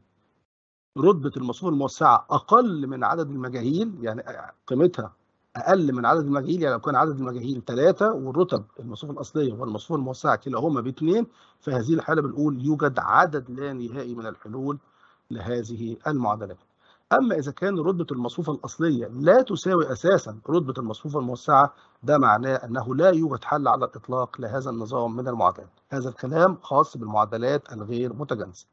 رتبه المصفوفه الموسعة أقل من عدد المجاهيل يعني قيمتها أقل من عدد المجاهيل يعني لو كان عدد المجاهيل ثلاثة والرتب المصفوفه الأصلية والمصفوفه الموسعة كلاهما باثنين في هذه الحالة بنقول يوجد عدد لا نهائي من الحلول لهذه المعادلات. أما إذا كان رتبه المصفوفه الأصلية لا تساوي أساسا رتبه المصفوفه الموسعة ده معناه أنه لا يوجد حل على الإطلاق لهذا النظام من المعادلات. هذا الكلام خاص بالمعادلات الغير متجانسة.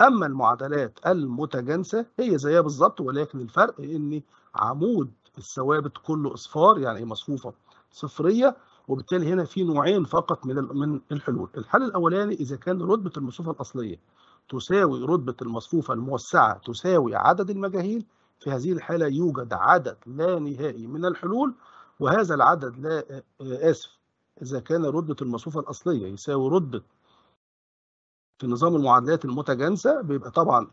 أما المعادلات المتجانسة هي زيها بالظبط ولكن الفرق إن عمود الثوابت كله إصفار يعني مصفوفة صفرية وبالتالي هنا في نوعين فقط من من الحلول. الحل الأولاني إذا كان رتبة المصفوفة الأصلية تساوي رتبة المصفوفة الموسعة تساوي عدد المجاهيل في هذه الحالة يوجد عدد لا نهائي من الحلول وهذا العدد لا آسف إذا كان رتبة المصفوفة الأصلية يساوي رتبة في نظام المعادلات المتجانسة بيبقى طبعا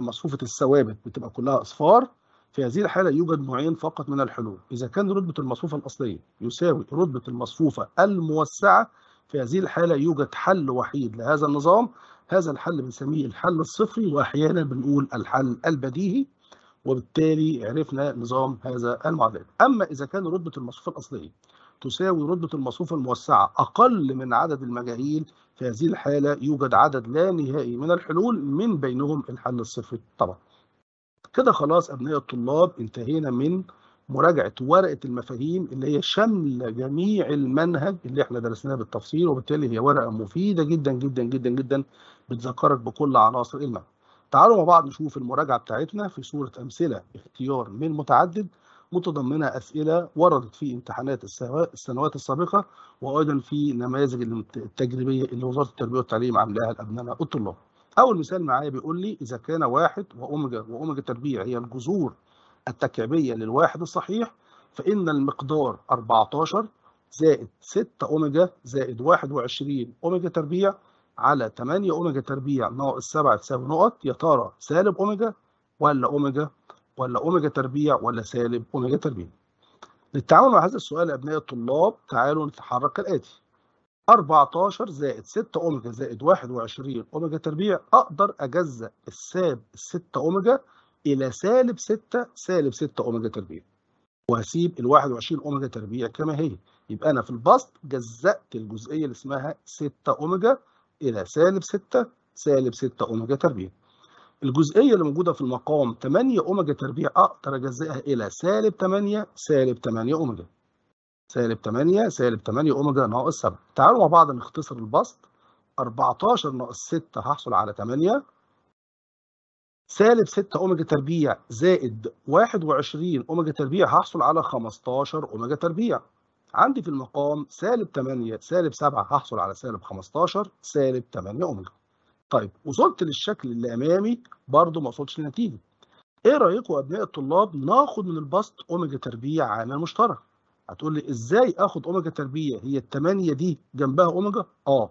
مصفوفة الثوابت بتبقى كلها أصفار. في هذه الحالة يوجد نوعين فقط من الحلول. إذا كان رتبة المصفوفة الأصلية يساوي رتبة المصفوفة الموسعة في هذه الحالة يوجد حل وحيد لهذا النظام. هذا الحل بنسميه الحل الصفري وأحيانا بنقول الحل البديهي وبالتالي عرفنا نظام هذا المعادلات. أما إذا كان رتبة المصفوفة الأصلية تساوي رتبة المصفوفة الموسعة أقل من عدد المجاهيل في هذه الحالة يوجد عدد لا نهائي من الحلول من بينهم الحل الصفري طبعا كده خلاص أبناء الطلاب انتهينا من مراجعة ورقة المفاهيم اللي هي شمل جميع المنهج اللي إحنا درسناه بالتفصيل وبالتالي هي ورقة مفيدة جدا جدا جدا جدا بتذكرك بكل عناصر المنهج. تعالوا مع بعض نشوف المراجعة بتاعتنا في صورة أمثلة اختيار من متعدد متضمنة أسئلة وردت في امتحانات السنوات السابقة وأيضا في نماذج التجريبية اللي وزارة التربية والتعليم عاملاها لأبنائنا الطلاب. أول مثال معايا بيقول لي إذا كان واحد واوميجا وأوميجا تربيع هي الجذور التكعيبية للواحد الصحيح فإن المقدار 14 زائد 6 أوميجا زائد 21 أوميجا تربيع على 8 أوميجا تربيع ناقص 7 تساوي نقط يا ترى سالب أوميجا ولا أوميجا ولا أوميجا تربيع ولا سالب؟ أوميجا تربيع. للتعامل مع هذا السؤال أبنائي الطلاب تعالوا نتحرك كالاتي 14 زائد 6 أوميجا زائد 21 أوميجا تربيع. أقدر أجزأ الساب 6 أوميجا إلى سالب 6 سالب 6 أوميجا تربيع. وهسيب ال 21 أوميجا تربيع كما هي. يبقى أنا في البسط جزأت الجزئية اللي اسمها 6 أوميجا إلى سالب 6 سالب 6 أوميجا تربيع. الجزئية اللي موجودة في المقام 8 أوميجا تربيع أقدر اجزئها إلى سالب 8 سالب 8 أوميجا. سالب 8 سالب 8 أوميجا ناقص 7 تعالوا مع بعض نختصر البسط. 14 ناقص 6 هحصل على 8 سالب 6 أوميجا تربيع زائد 21 أوميجا تربيع هحصل على 15 أوميجا تربيع. عندي في المقام سالب 8 سالب 7 هحصل على سالب 15 سالب 8 أوميجا. طيب وصلت للشكل اللي أمامي برضو ما وصلتش لنتيجه إيه رأيكم أبنائي الطلاب ناخد من البسط أوميجا تربيع عامل مشترك؟ هتقول لي إزاي آخد أوميجا تربيع؟ هي الثمانيه دي جنبها أوميجا؟ آه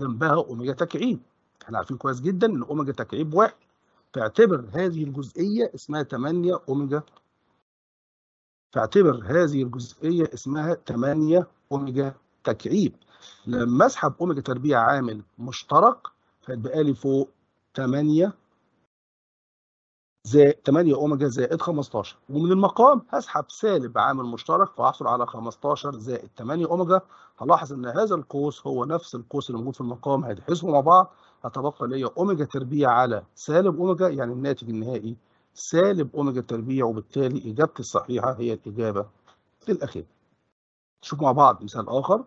جنبها أوميجا تكعيب. إحنا عارفين كويس جدا إن أوميجا تكعيب واحد. فاعتبر هذه الجزئية اسمها 8 أوميجا. فاعتبر هذه الجزئية اسمها 8 أوميجا تكعيب. لما أسحب أوميجا تربيع عامل مشترك فيتبقى لي فوق 8 زائد 8 أوميجا زائد 15 ومن المقام هسحب سالب عامل مشترك فاحصل على 15 زائد 8 أوميجا. هلاحظ إن هذا القوس هو نفس القوس اللي موجود في المقام هيتحسبوا مع بعض. هتبقى ليا أوميجا تربيع على سالب أوميجا يعني الناتج النهائي سالب أوميجا تربيع وبالتالي إجابتي الصحيحة هي الإجابة الاخيره. نشوف مع بعض مثال آخر.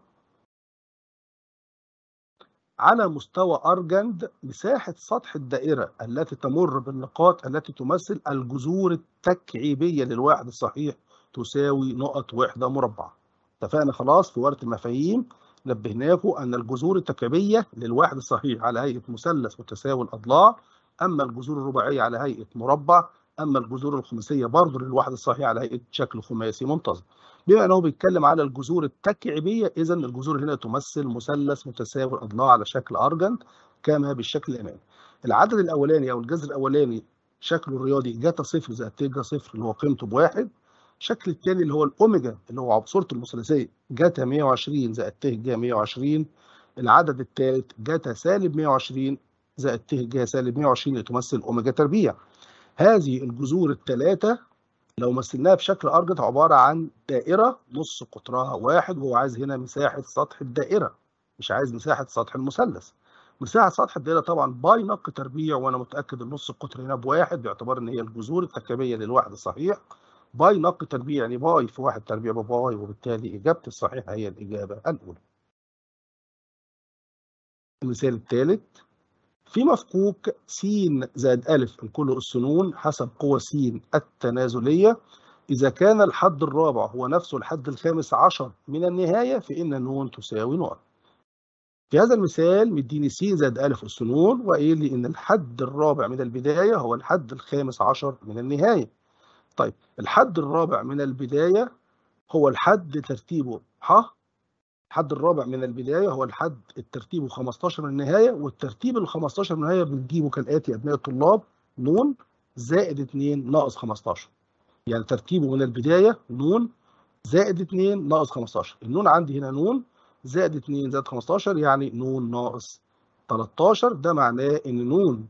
على مستوى أرجند مساحة سطح الدائرة التي تمر بالنقاط التي تمثل الجذور التكعيبية للواحد الصحيح تساوي نقط وحدة مربعة. اتفقنا خلاص في ورقة المفاهيم نبهناكم أن الجذور التكعيبية للواحد الصحيح على هيئة مثلث متساوي الأضلاع أما الجذور الرباعية على هيئة مربع أما الجذور الخماسية برضه للواحد الصحيح على هيئة شكل خماسي منتظم. بما انه بيتكلم على الجذور التكعيبية اذا الجذور هنا تمثل مثلث متساوي الاضلاع على شكل أرجنت كما بالشكل الامامي. العدد الأولاني أو الجذر الأولاني شكله الرياضي جاتا صفر زائد ت جا صفر اللي هو قيمته بواحد. الشكل الثاني اللي هو الأوميجا اللي هو صورته المثلثية جاتا 120 زائد ت جا 120. العدد الثالث جاتا سالب 120 زائد ت جا سالب 120 اللي تمثل أوميجا تربيع. هذه الجذور الثلاثة لو مثلناها بشكل أرجند عبارة عن دائرة نص قطرها واحد وهو عايز هنا مساحة سطح الدائرة مش عايز مساحة سطح المثلث. مساحة سطح الدائرة طبعا باي نق تربيع وأنا متأكد إن نص القطر هنا بواحد باعتبار إن هي الجذور التكعيبية للواحد الصحيح باي نق تربيع يعني باي في واحد تربيع بباي وبالتالي إجابتي الصحيحة هي الإجابة الأولى. المثال الثالث. في مفكوك س زائد أ الكل أس ن حسب قوة س التنازلية إذا كان الحد الرابع هو نفسه الحد الخامس عشر من النهاية فإن ن تساوي نقط. في هذا المثال مديني س زائد أ أس ن وقايل لي إن الحد الرابع من البداية هو الحد الخامس عشر من النهاية. طيب الحد الرابع من البداية هو الحد ترتيبه ح الحد الرابع من البداية هو الحد الترتيب 15 من النهاية والترتيب ال 15 من النهاية بنجيبه كالآتي أبناء الطلاب ن زائد 2 ناقص 15 يعني ترتيبه من البداية ن زائد 2 ناقص 15 النون عندي هنا ن زائد 2 زائد 15 يعني ن ناقص 13 ده معناه إن ن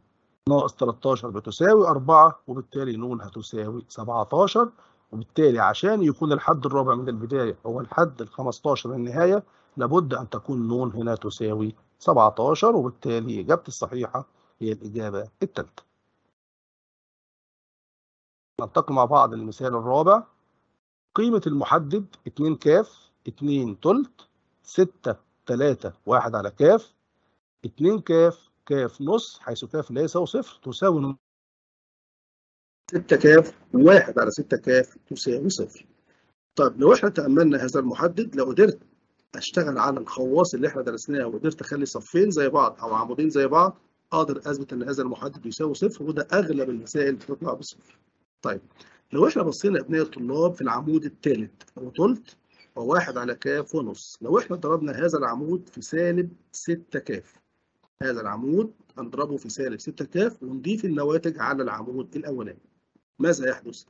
ناقص 13 بتساوي 4 وبالتالي ن هتساوي 17 وبالتالي عشان يكون الحد الرابع من البداية هو الحد ال 15 من النهاية لابد أن تكون ن هنا تساوي 17 وبالتالي إجابتي الصحيحة هي الإجابة الثالثة. ننتقل مع بعض للمثال الرابع قيمة المحدد 2 كاف 2 تلت 6 3 1 على كاف 2 كاف كاف نص حيث كاف لا يساوي صفر تساوي 6 كاف واحد على 6 كاف تساوي صفر. طيب لو إحنا تأملنا هذا المحدد لو قدرت أشتغل على الخواص اللي إحنا درسناها وقدرت أخلي صفين زي بعض أو عمودين زي بعض أقدر أثبت إن هذا المحدد يساوي صفر وده أغلب المسائل بتطلع بصفر. طيب لو إحنا بصينا ابناء الطلاب في العمود الثالث هو تلت وواحد على كاف ونص لو إحنا ضربنا هذا العمود في سالب 6 كاف هذا العمود هنضربه في سالب 6 كاف ونضيف النواتج على العمود الأولاني ماذا يحدث؟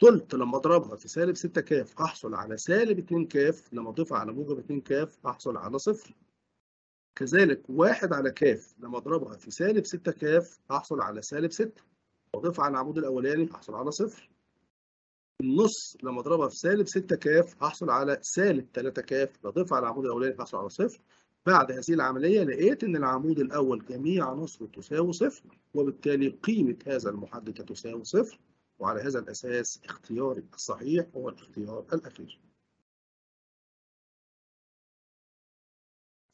تلت لما اضربها في سالب 6 كاف أحصل على سالب 2 كاف لما أضيفها على موجب 2 كاف أحصل على صفر. كذلك واحد على كاف لما أضربها في سالب 6 كاف أحصل على سالب 6 واضيفها على العمود الأولاني أحصل على صفر. النص لما أضربها في سالب 6 كاف أحصل على سالب 3 كاف أضيفها على العمود الأولاني أحصل على صفر. بعد هذه العملية لقيت إن العمود الأول جميع عناصره تساوي صفر وبالتالي قيمة هذا المحدد تساوي صفر وعلى هذا الأساس اختياري الصحيح هو الاختيار الأخير.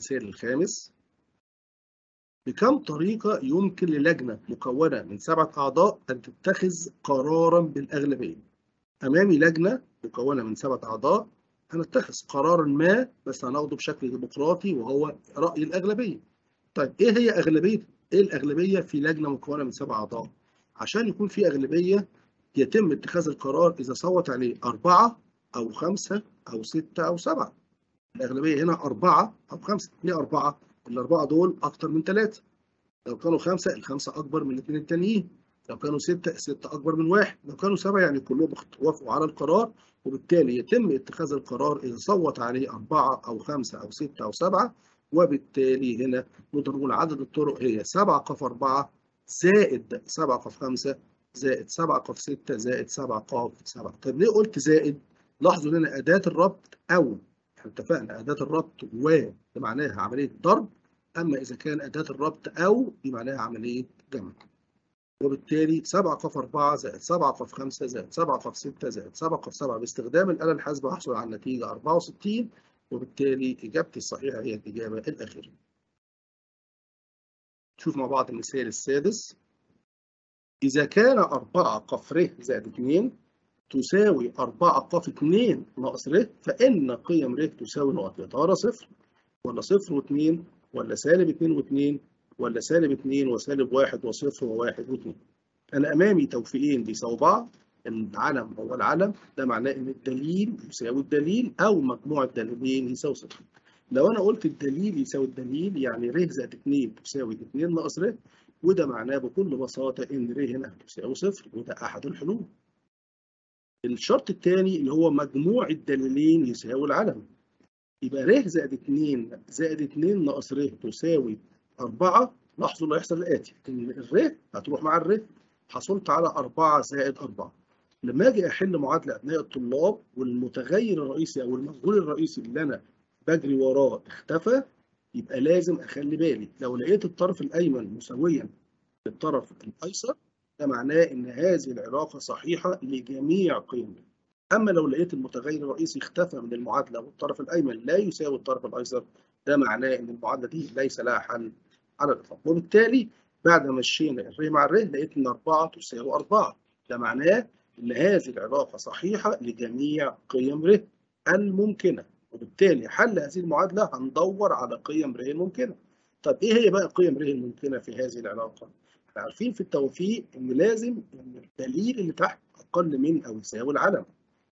المثال الخامس بكم طريقة يمكن للجنة مكونة من سبعة أعضاء أن تتخذ قرارا بالأغلبية؟ أمامي لجنة مكونة من سبعة أعضاء هنتخذ قرار ما بس هناخده بشكل ديمقراطي وهو رأي الأغلبية. طيب إيه هي أغلبية؟ إيه الأغلبية في لجنة مكونة من سبع أعضاء؟ عشان يكون في أغلبية يتم اتخاذ القرار إذا صوت عليه أربعة أو خمسة أو ستة أو سبعة. الأغلبية هنا أربعة أو خمسة. ليه أربعة؟ الأربعة دول أكتر من ثلاثة لو كانوا خمسة الخمسة أكبر من الاثنين التانيين. لو كانوا ستة الستة أكبر من واحد. لو كانوا سبعة يعني كلهم وافقوا على القرار. وبالتالي يتم اتخاذ القرار إذا صوت عليه أربعة أو خمسة أو ستة أو سبعة. وبالتالي هنا نقدر نقول عدد الطرق هي سبعة قف أربعة زائد سبعة قف خمسة زائد سبعة قف ستة زائد سبعة قف سبعة. طيب ليه قلت زائد؟ لاحظوا هنا أداة الربط أو. إحنا اتفقنا أداة الربط و معناها عملية ضرب. أما إذا كان أداة الربط أو دي معناها عملية جمع. وبالتالي 7 قف 4 زائد 7 قف 5 زائد 7 قف 6 زائد 7 قف 7 باستخدام الآلة الحاسبة أحصل على النتيجة 64 وبالتالي إجابتي الصحيحة هي الإجابة الأخيرة. نشوف مع بعض المثال السادس. إذا كان 4 قف ر زائد 2 تساوي 4 قف 2 ناقص ر فإن قيم ر تساوي نقط يا ترى صفر. ولا صفر و2 ولا سالب 2 و2 ولا سالب 2 وسالب 1 وصفر و1 و2 أنا أمامي توفيقين بيساووا بعض. العلم هو العلم. ده معناه إن الدليل يساوي الدليل أو مجموع الدليلين يساوي صفر. لو أنا قلت الدليل يساوي الدليل يعني ر زائد 2 تساوي 2 ناقص ر وده معناه بكل بساطة إن ر هنا تساوي صفر وده أحد الحلول. الشرط الثاني اللي هو مجموع الدليلين يساوي العلم يبقى ر زائد 2 زائد 2 ناقص ر تساوي 4 لاحظوا اللي هيحصل الآتي إن الر هتروح مع الر حصلت على 4 زائد 4 لما أجي أحل معادلة أبناء الطلاب والمتغير الرئيسي أو المجهول الرئيسي اللي أنا بجري وراه اختفى يبقى لازم أخلي بالي لو لقيت الطرف الأيمن مساويا للطرف الأيسر ده معناه إن هذه العلاقة صحيحة لجميع قيم أما لو لقيت المتغير الرئيسي اختفى من المعادلة والطرف الأيمن لا يساوي الطرف الأيسر ده معناه إن المعادلة دي ليس لها حل على الإطلاق. وبالتالي بعد ما مشينا الر مع الر لقيت إن 4 تساوي 4 ده معناه إن هذه العلاقة صحيحة لجميع قيم ر الممكنة. وبالتالي حل هذه المعادلة هندور على قيم ر الممكنة. طب إيه هي بقى قيم ر الممكنة في هذه العلاقة؟ إحنا عارفين في التوفيق إن لازم إن الدليل اللي تحت أقل من أو يساوي العلم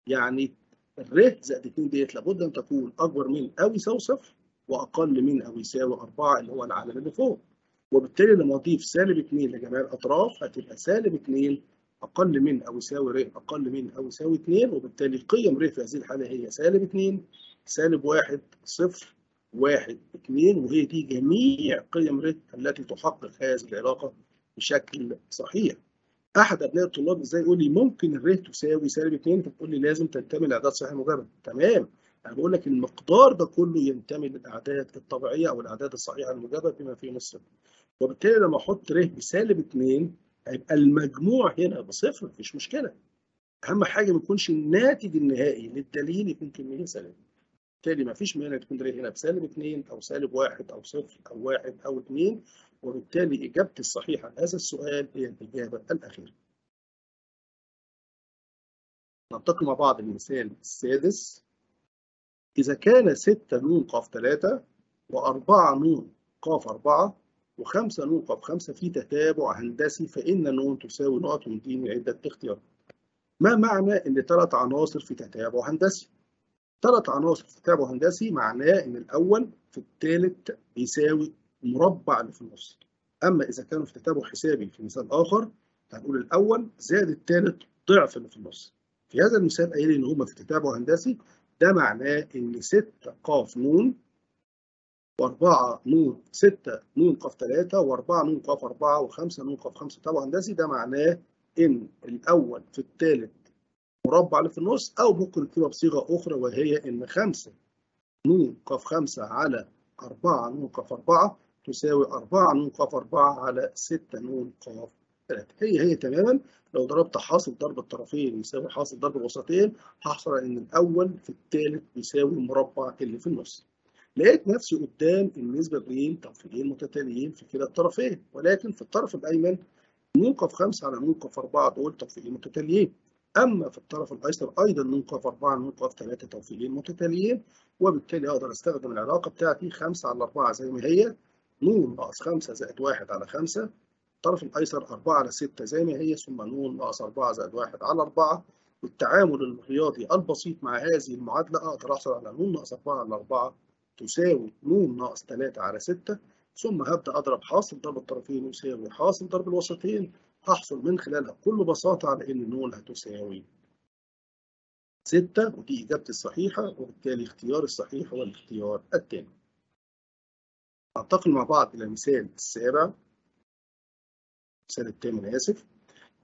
يعني الر زائد 2 ديت لابد أن تكون أكبر من أو يساوي صفر وأقل من أو يساوي 4 اللي هو العلم اللي فوق. وبالتالي لما أضيف سالب 2 لجميع الأطراف هتبقى سالب 2 أقل من أو يساوي ر أقل من أو يساوي 2 وبالتالي قيم ر في هذه الحالة هي سالب 2 سالب 1 صفر 1 2 وهي دي جميع قيم ر التي تحقق هذه العلاقة بشكل صحيح. أحد أبناء الطلاب إزاي يقول لي ممكن الر تساوي سالب 2 فتقول لي لازم تنتمي لأعداد صحيحة مجرد. تمام. أنا بقول لك المقدار ده كله ينتمي للأعداد الطبيعية أو الأعداد الصحيحة المجرد بما فيه نص وبالتالي لما أحط ر بسالب 2 هيبقى المجموع هنا بصفر مفيش مشكلة. أهم حاجة ما يكونش الناتج النهائي للدليل يكون كمية سالبه بالتالي ما فيش مانع تكون ر هنا بسالب 2 أو سالب 1 أو صفر أو 1 أو 2 وبالتالي إجابتي الصحيحة لهذا السؤال هي الإجابة الأخيرة. ننتقل مع بعض المثال السادس إذا كان 6 نون ق 3 و4 نون ق 4 و5 نون ق 5 في تتابع هندسي فإن نون تساوي نقط ويديني عدة اختيارات. ما معنى إن ثلاث عناصر في تتابع هندسي؟ ثلاث عناصر في تتابع هندسي معناه إن الأول في الثالث بيساوي المربع اللي في النص. أما إذا كانوا في تتابع حسابي في مثال آخر هنقول الأول زائد الثالث ضعف اللي في النص. في هذا المثال قايل إن هما في تتابع هندسي ده معناه إن 6 ق ن و4 ن 6 ن ق 3 و4 ن ق 4 و5 ن ق 5 تتابع هندسي ده معناه إن الأول في الثالث مربع اللي في النص أو ممكن نكتبها بصيغة أخرى وهي إن 5 ن ق 5 على 4 ن ق 4 تساوي 4 ن ق 4 على 6 ن ق 3 هي هي تماما. لو ضربت حاصل ضرب الطرفين يساوي حاصل ضرب الوسطين هحصل إن الأول في الثالث بيساوي المربع اللي في النص لقيت نفسي قدام النسبة بين توفيقين متتاليين في كلا الطرفين ولكن في الطرف الأيمن ن ق 5 على ن ق 4 دول توفيقين متتاليين. أما في الطرف الأيسر أيضا ن ق 4 ن ق 3 توفيقين متتاليين وبالتالي أقدر أستخدم العلاقة بتاعتي 5 على 4 زي ما هي ن ناقص 5 زائد 1 على 5 الطرف الأيسر 4 على 6 زي ما هي ثم ن ناقص 4 زائد 1 على 4 بالتعامل الرياضي البسيط مع هذه المعادلة أقدر أحصل على ن ناقص 4 على 4 تساوي ن ناقص 3 على 6 ثم هبدأ أضرب حاصل ضرب الطرفين يساوي حاصل ضرب الوسطين. هحصل من خلالها. بكل بساطة على إن ن هتساوي 6 ودي إجابتي الصحيحة وبالتالي اختيار الصحيح هو الاختيار الثاني. ننتقل مع بعض إلى المثال السابع. المثال الثامن آسف.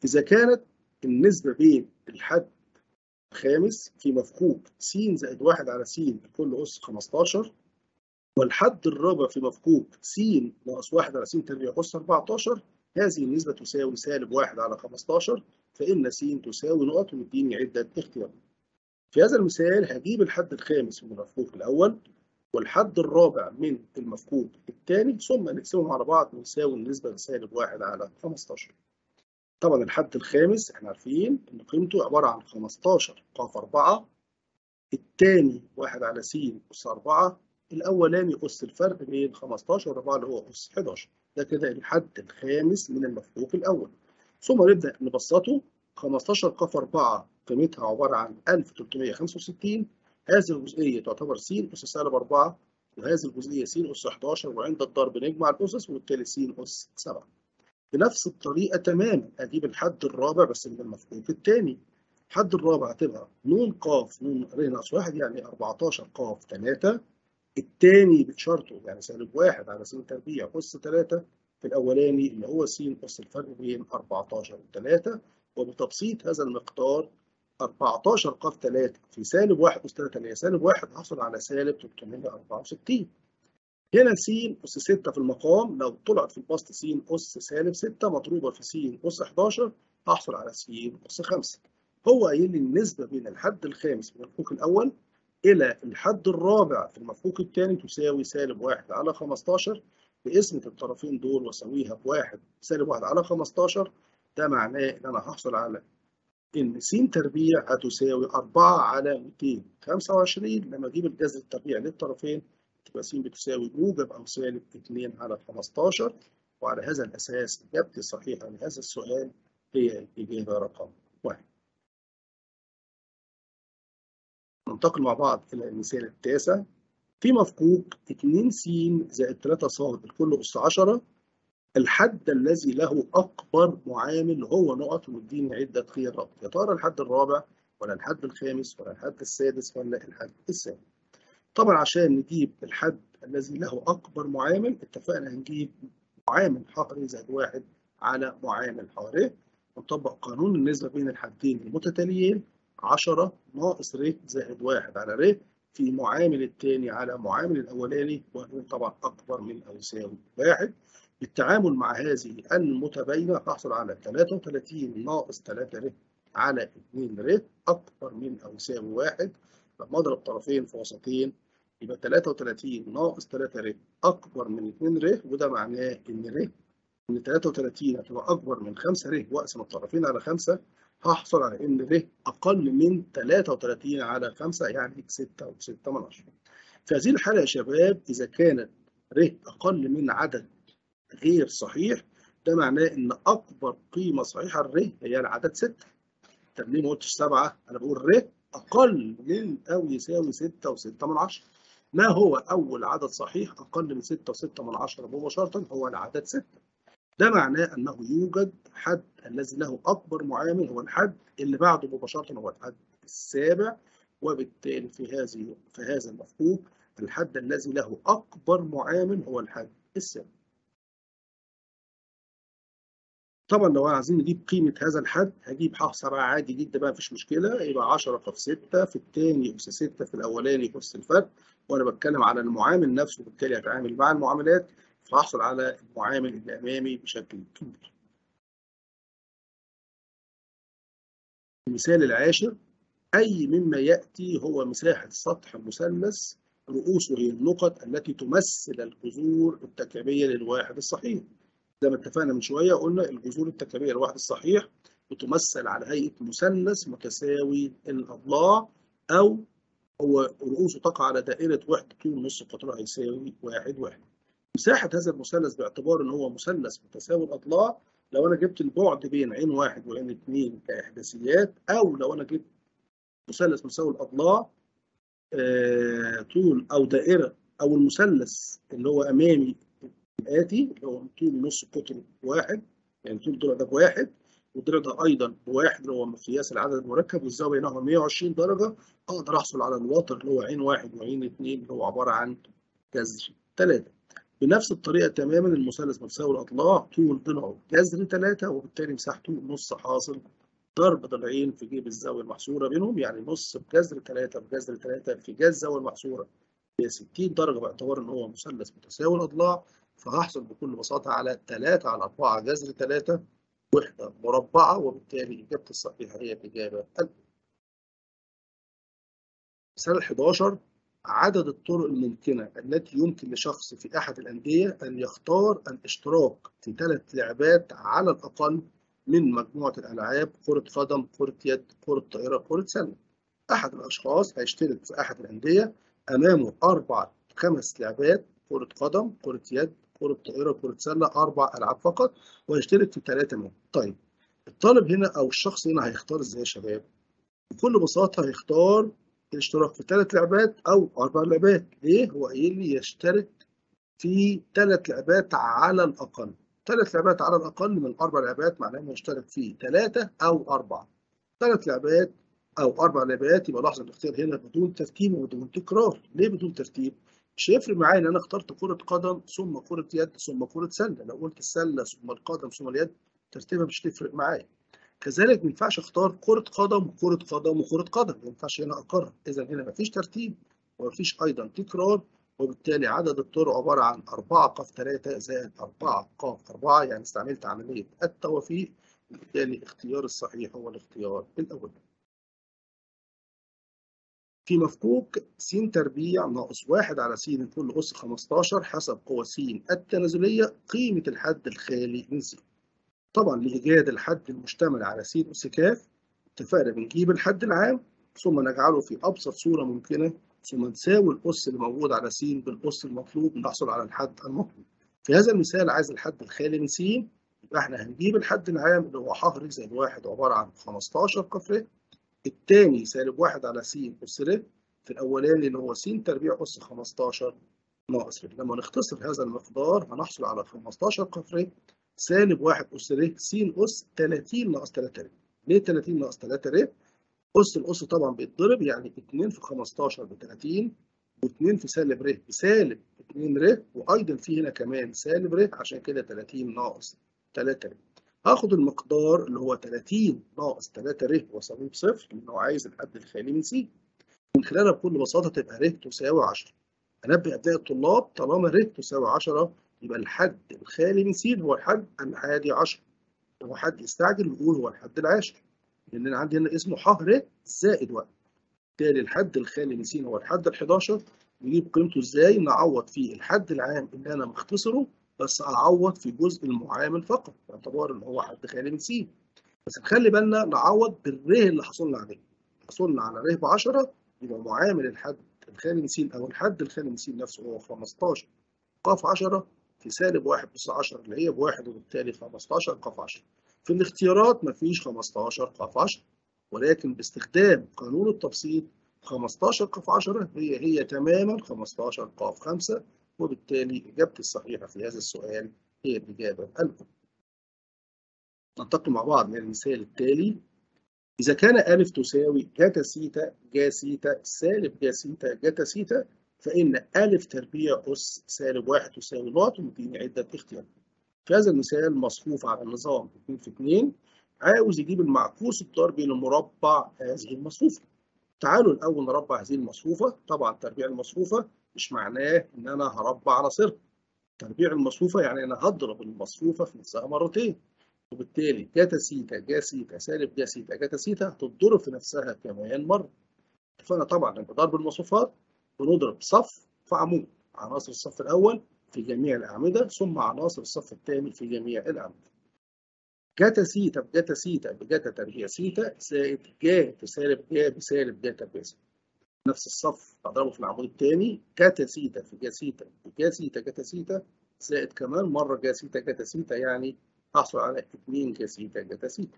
إذا كانت النسبة بين الحد الخامس في مفكوك س زائد واحد على س لكل أس 15 والحد الرابع في مفكوك س ناقص واحد على س تربيع أس 14 هذه النسبة تساوي سالب واحد على 15 فإن س تساوي نقط ومديني عدة اختيارات. في هذا المثال هجيب الحد الخامس من المفكوك الأول والحد الرابع من المفكوك الثاني ثم نقسمهم على بعض ونساوي النسبة لسالب واحد على 15. طبعا الحد الخامس إحنا عارفين إن قيمته عبارة عن 15 ق 4 الثاني 1 على س اس 4 الأولاني اس الفرق بين 15 و 4 اللي هو اس 11 ده كده الحد الخامس من المفكوك الأول. ثم نبدأ نبسطه. 15 ق 4 قيمتها عبارة عن 1365 هذه الجزئية تعتبر س أس سالب 4 وهذه الجزئية س أس 11 وعند الضرب نجمع الأسس وبالتالي س أس 7 بنفس الطريقة تماما. أجيب الحد الرابع بس من المفكوك الثاني. الحد الرابع هتبقى ن ق ن ناقص واحد يعني 14 ق 3 الثاني بشرطه يعني سالب واحد على س تربيع أس 3 في الأولاني اللي هو س أس الفرق بين 14 و 3 وبتبسيط هذا المقدار 14 ق 3 في سالب 1 أس 3 اللي هي سالب 1 هحصل على سالب 364 هنا س أس 6 في المقام لو طلعت في البسط س أس سالب 6 مضروبة في س أس 11 هحصل على س أس 5 هو قايل لي النسبة بين الحد الخامس من المفكوك الأول إلى الحد الرابع في المفكوك الثاني تساوي سالب 1 على 15 بقسمة الطرفين دول وأساويها بواحد سالب 1 على 15 ده معناه إن أنا هحصل على إن س تربيع هتساوي 4 على 225 لما أجيب الجذر التربيع للطرفين تبقى س بتساوي موجب أو سالب 2 على 15 وعلى هذا الأساس إجابتي الصحيحة لهذا السؤال هي الإجابة رقم واحد. ننتقل مع بعض إلى المثال التاسع. في مفكوك 2 س زائد 3 ص الكل أس 10 الحد الذي له أكبر معامل هو نقط ومديني عدة خيارات يا ترى الحد الرابع ولا الحد الخامس ولا الحد السادس ولا الحد السابع؟ طبعا عشان نجيب الحد الذي له أكبر معامل اتفقنا هنجيب معامل ح ر زائد واحد على معامل ح ر ونطبق قانون النسبة بين الحدين المتتاليين. 10 ناقص ر زائد واحد على ر في معامل الثاني على معامل الأولاني وهو طبعا أكبر من أو يساوي واحد. بالتعامل مع هذه المتباينة هحصل على 33 ناقص 3 ر على 2 ر أكبر من أو يساوي واحد. لما أضرب طرفين في وسطين يبقى 33 ناقص 3 ر أكبر من 2 ر وده معناه إن ر إن 33 هتبقى أكبر من 5 ر وأقسم الطرفين على 5 هحصل على إن ر أقل من 33 على 5 يعني 6 و6 من 10. في هذه الحالة يا شباب إذا كانت ر أقل من عدد غير صحيح ده معناه إن أكبر قيمة صحيحة لر هي العدد 6. طب ليه ما قلتش 7؟ أنا بقول ر أقل من أو يساوي 6 و6 من 10. ما هو أول عدد صحيح أقل من 6 و6 من 10 مباشرة هو العدد 6 ده معناه أنه يوجد حد الذي له أكبر معامل هو الحد اللي بعده مباشرة هو الحد السابع وبالتالي في هذه في هذا المفهوم الحد الذي له أكبر معامل هو الحد السابع. طبعا لو عايزين نجيب قيمة هذا الحد هجيب ح 7 عادي جدا بقى مفيش مشكلة. يبقى 10 في 6 في الثاني أس 6 في الأولاني أس الفرق وأنا بتكلم على المعامل نفسه بالتالي هتعامل مع المعاملات. فهحصل على المعامل اللي أمامي بشكل كبير. المثال العاشر أي مما يأتي هو مساحة سطح مثلث رؤوسه هي النقط التي تمثل الجذور التكامية للواحد الصحيح. زي ما اتفقنا من شوية قلنا الجذور التكاميه للواحد الصحيح بتمثل على هيئة مثلث متساوي الأضلاع أو هو رؤوسه تقع على دائرة وحده طول نص قطرها يساوي واحد واحد. مساحة هذا المثلث باعتبار إن هو مثلث متساوي الأضلاع لو أنا جبت البعد بين عين واحد وعين اثنين كإحداثيات أو لو أنا جبت مثلث مساوي الأضلاع آه، طول أو دائرة أو المثلث اللي هو أمامي الاتي اللي هو طول نص قطر واحد يعني طول الضلع ده بواحد والضلع ده أيضا بواحد اللي هو مقياس العدد المركب والزاوية بينهما 120 درجة أقدر أحصل على الوتر اللي هو عين واحد وعين اثنين اللي هو عبارة عن جذر ثلاثة بنفس الطريقة تماما المثلث متساوي الاضلاع طول ضلعه جذر ثلاثة وبالتالي مساحته نص حاصل ضرب ضلعين في جيب الزاوية المحصورة بينهم يعني نص بجذر ثلاثة بجذر ثلاثة في جذر الزاوية المحصورة. هي 60 درجة باعتبار إن هو مثلث متساوي الاضلاع فهحصل بكل بساطة على 3 على 4 جذر 3 وحدة مربعة وبالتالي إجابة الصحيحة هي الإجابة مثال 11 عدد الطرق الممكنة التي يمكن لشخص في أحد الأندية أن يختار الاشتراك في ثلاث لعبات على الأقل من مجموعة الألعاب كرة قدم، كرة يد، كرة طائرة، كرة سلة. أحد الأشخاص هيشترك في أحد الأندية أمامه أربع خمس لعبات كرة قدم، كرة يد، كرة طائرة، كرة سلة، أربع ألعاب فقط وهيشترك في ثلاثة منهم. طيب الطالب هنا أو الشخص هنا هيختار إزاي يا شباب؟ بكل بساطة هيختار الاشتراك في ثلاث لعبات أو أربع لعبات. ليه هو قايل لي يشترك في ثلاث لعبات على الأقل؟ ثلاث لعبات على الأقل من أربع لعبات معناه إنه يشترك في ثلاثة أو أربعة. ثلاث لعبات أو أربع لعبات يبقى لاحظ الاختيار هنا بدون ترتيب وبدون تكرار. ليه بدون ترتيب؟ مش هيفرق معايا إن أنا اخترت كرة قدم ثم كرة يد ثم كرة سلة. لو قلت السله ثم القدم ثم اليد ترتيبها مش هتفرق معايا. كذلك ما ينفعش اختار كرة قدم وكرة قدم وكرة قدم ما ينفعش هنا اقرر إذا هنا ما فيش ترتيب وما فيش أيضا تكرار وبالتالي عدد الطرق عبارة عن 4 ق 3 زائد 4 ق 4 يعني استعملت عملية التوافيق وبالتالي اختيار الصحيح هو الاختيار الأول. في مفكوك س تربيع ناقص 1 على س كل أس 15 حسب قوى س التنازلية قيمة الحد الخالي من س. طبعا لإيجاد الحد المشتمل على س أس ك اتفقنا بنجيب الحد العام ثم نجعله في أبسط صورة ممكنة ثم نساوي الأس اللي موجود على س بالأس المطلوب نحصل على الحد المطلوب. في هذا المثال عايز الحد الخالي من س يبقى إحنا هنجيب الحد العام اللي هو ح ر زائد 1 عبارة عن 15 ق ر الثاني سالب 1 على س أس ر في الأولاني اللي هو س تربيع أس 15 ناقص ر لما نختصر هذا المقدار هنحصل على 15 ق ر سالب 1 أس ر س أس 30 ناقص 3 ر. ليه 30 ناقص 3 ر؟ أس الأس طبعا بيتضرب يعني 2 في 15 ب 30 و2 في سالب ر. بسالب 2 ر وأيضا في هنا كمان سالب ر عشان كده 30 ناقص 3 ر. هاخد المقدار اللي هو 30 ناقص 3 ر وأساويه بصفر لأنه عايز الحد الخالي من س من خلالها بكل بساطة تبقى ر تساوي 10 أنبه أبناء الطلاب طالما ر تساوي 10 يبقى الحد الخالي من س هو الحد الحادي عشر. هو حد يستعجل ويقول هو الحد العاشر. لأن أنا عندي هنا اسمه ح ر زائد واحد. بالتالي الحد الخالي من س هو الحد ال 11 نجيب قيمته إزاي؟ نعوض فيه الحد العام اللي أنا مختصره بس أعوض في جزء المعامل فقط باعتبار إن هو حد خالي من س بس نخلي بالنا نعوض بالر اللي حصلنا عليه. حصلنا على ر ب 10 يبقى معامل الحد الخالي من س أو الحد الخالي من س نفسه هو 15 ق 10 في سالب 1 أس 10 اللي هي بواحد وبالتالي 15 ق 10 في الاختيارات مفيش 15 ق 10 ولكن باستخدام قانون التبسيط 15 ق 10 هي هي تماما 15 ق 5 وبالتالي إجابتي الصحيحة في هذا السؤال هي الإجابة الأولى. ننتقل مع بعض للمثال التالي إذا كان أ تساوي جاتا سيتا جا سيتا سالب جا سيتا جاتا سيتا فإن أ تربيع أس سالب واحد تساوي نقط ومديني عدة اختيارات. في هذا المثال مصفوفة على النظام 2 في 2 عاوز يجيب المعكوس الضربي لمربع هذه المصفوفة. تعالوا الأول نربع هذه المصفوفة، طبعا تربيع المصفوفة مش معناه إن أنا هربع عناصرها. تربيع المصفوفة يعني أنا هضرب المصفوفة في نفسها مرتين. وبالتالي جاتا سيتا جا سيتا سالب جا سيتا جاتا سيتا هتتضرب في نفسها كمان مرة. فأنا طبعا عند ضرب المصفوفات بنضرب صف في عمود عناصر الصف الأول في جميع الأعمدة ثم عناصر الصف الثاني في جميع الأعمدة. جاتا سيتا بجاتا سيتا بجاتا تربيع سيتا زائد جا في سالب جا بسالب جا تربيع سيتا. نفس الصف أضربه في العمود الثاني جاتا سيتا في جا سيتا بجا سيتا جاتا سيتا زائد كمان مرة جا سيتا جاتا سيتا يعني هحصل على 2 جا سيتا جتا سيتا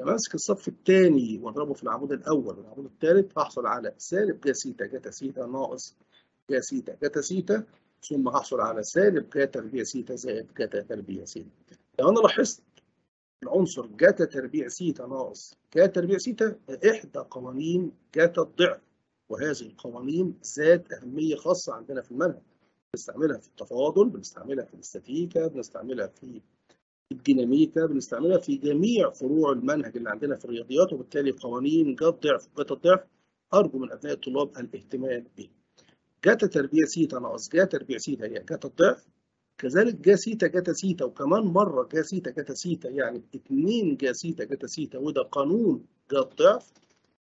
امسك الصف الثاني واضربه في العمود الأول والعمود الثالث هحصل على سالب جا سيتا جتا سيتا ناقص جا سيتا جتا سيتا ثم هحصل على سالب جا تربيع سيتا زائد جتا تربيع سيتا. لو أنا لاحظت العنصر جتا تربيع سيتا ناقص جا تربيع سيتا إحدى قوانين جتا الضعف وهذه القوانين ذات أهمية خاصة عندنا في المنهج. بنستعملها في التفاضل بنستعملها في الاستاتيكا بنستعملها في الديناميكا بنستعملها في جميع فروع المنهج اللي عندنا في الرياضيات وبالتالي قوانين جتا ضعف جتا الضعف أرجو من أبنائي الطلاب الاهتمام به. جاتا تربيع سيتا ناقص جا تربيع سيتا هي جاتا الضعف كذلك جا سيتا جاتا سيتا وكمان مرة جا سيتا جاتا سيتا يعني 2 جا سيتا جاتا سيتا وده قانون جا الضعف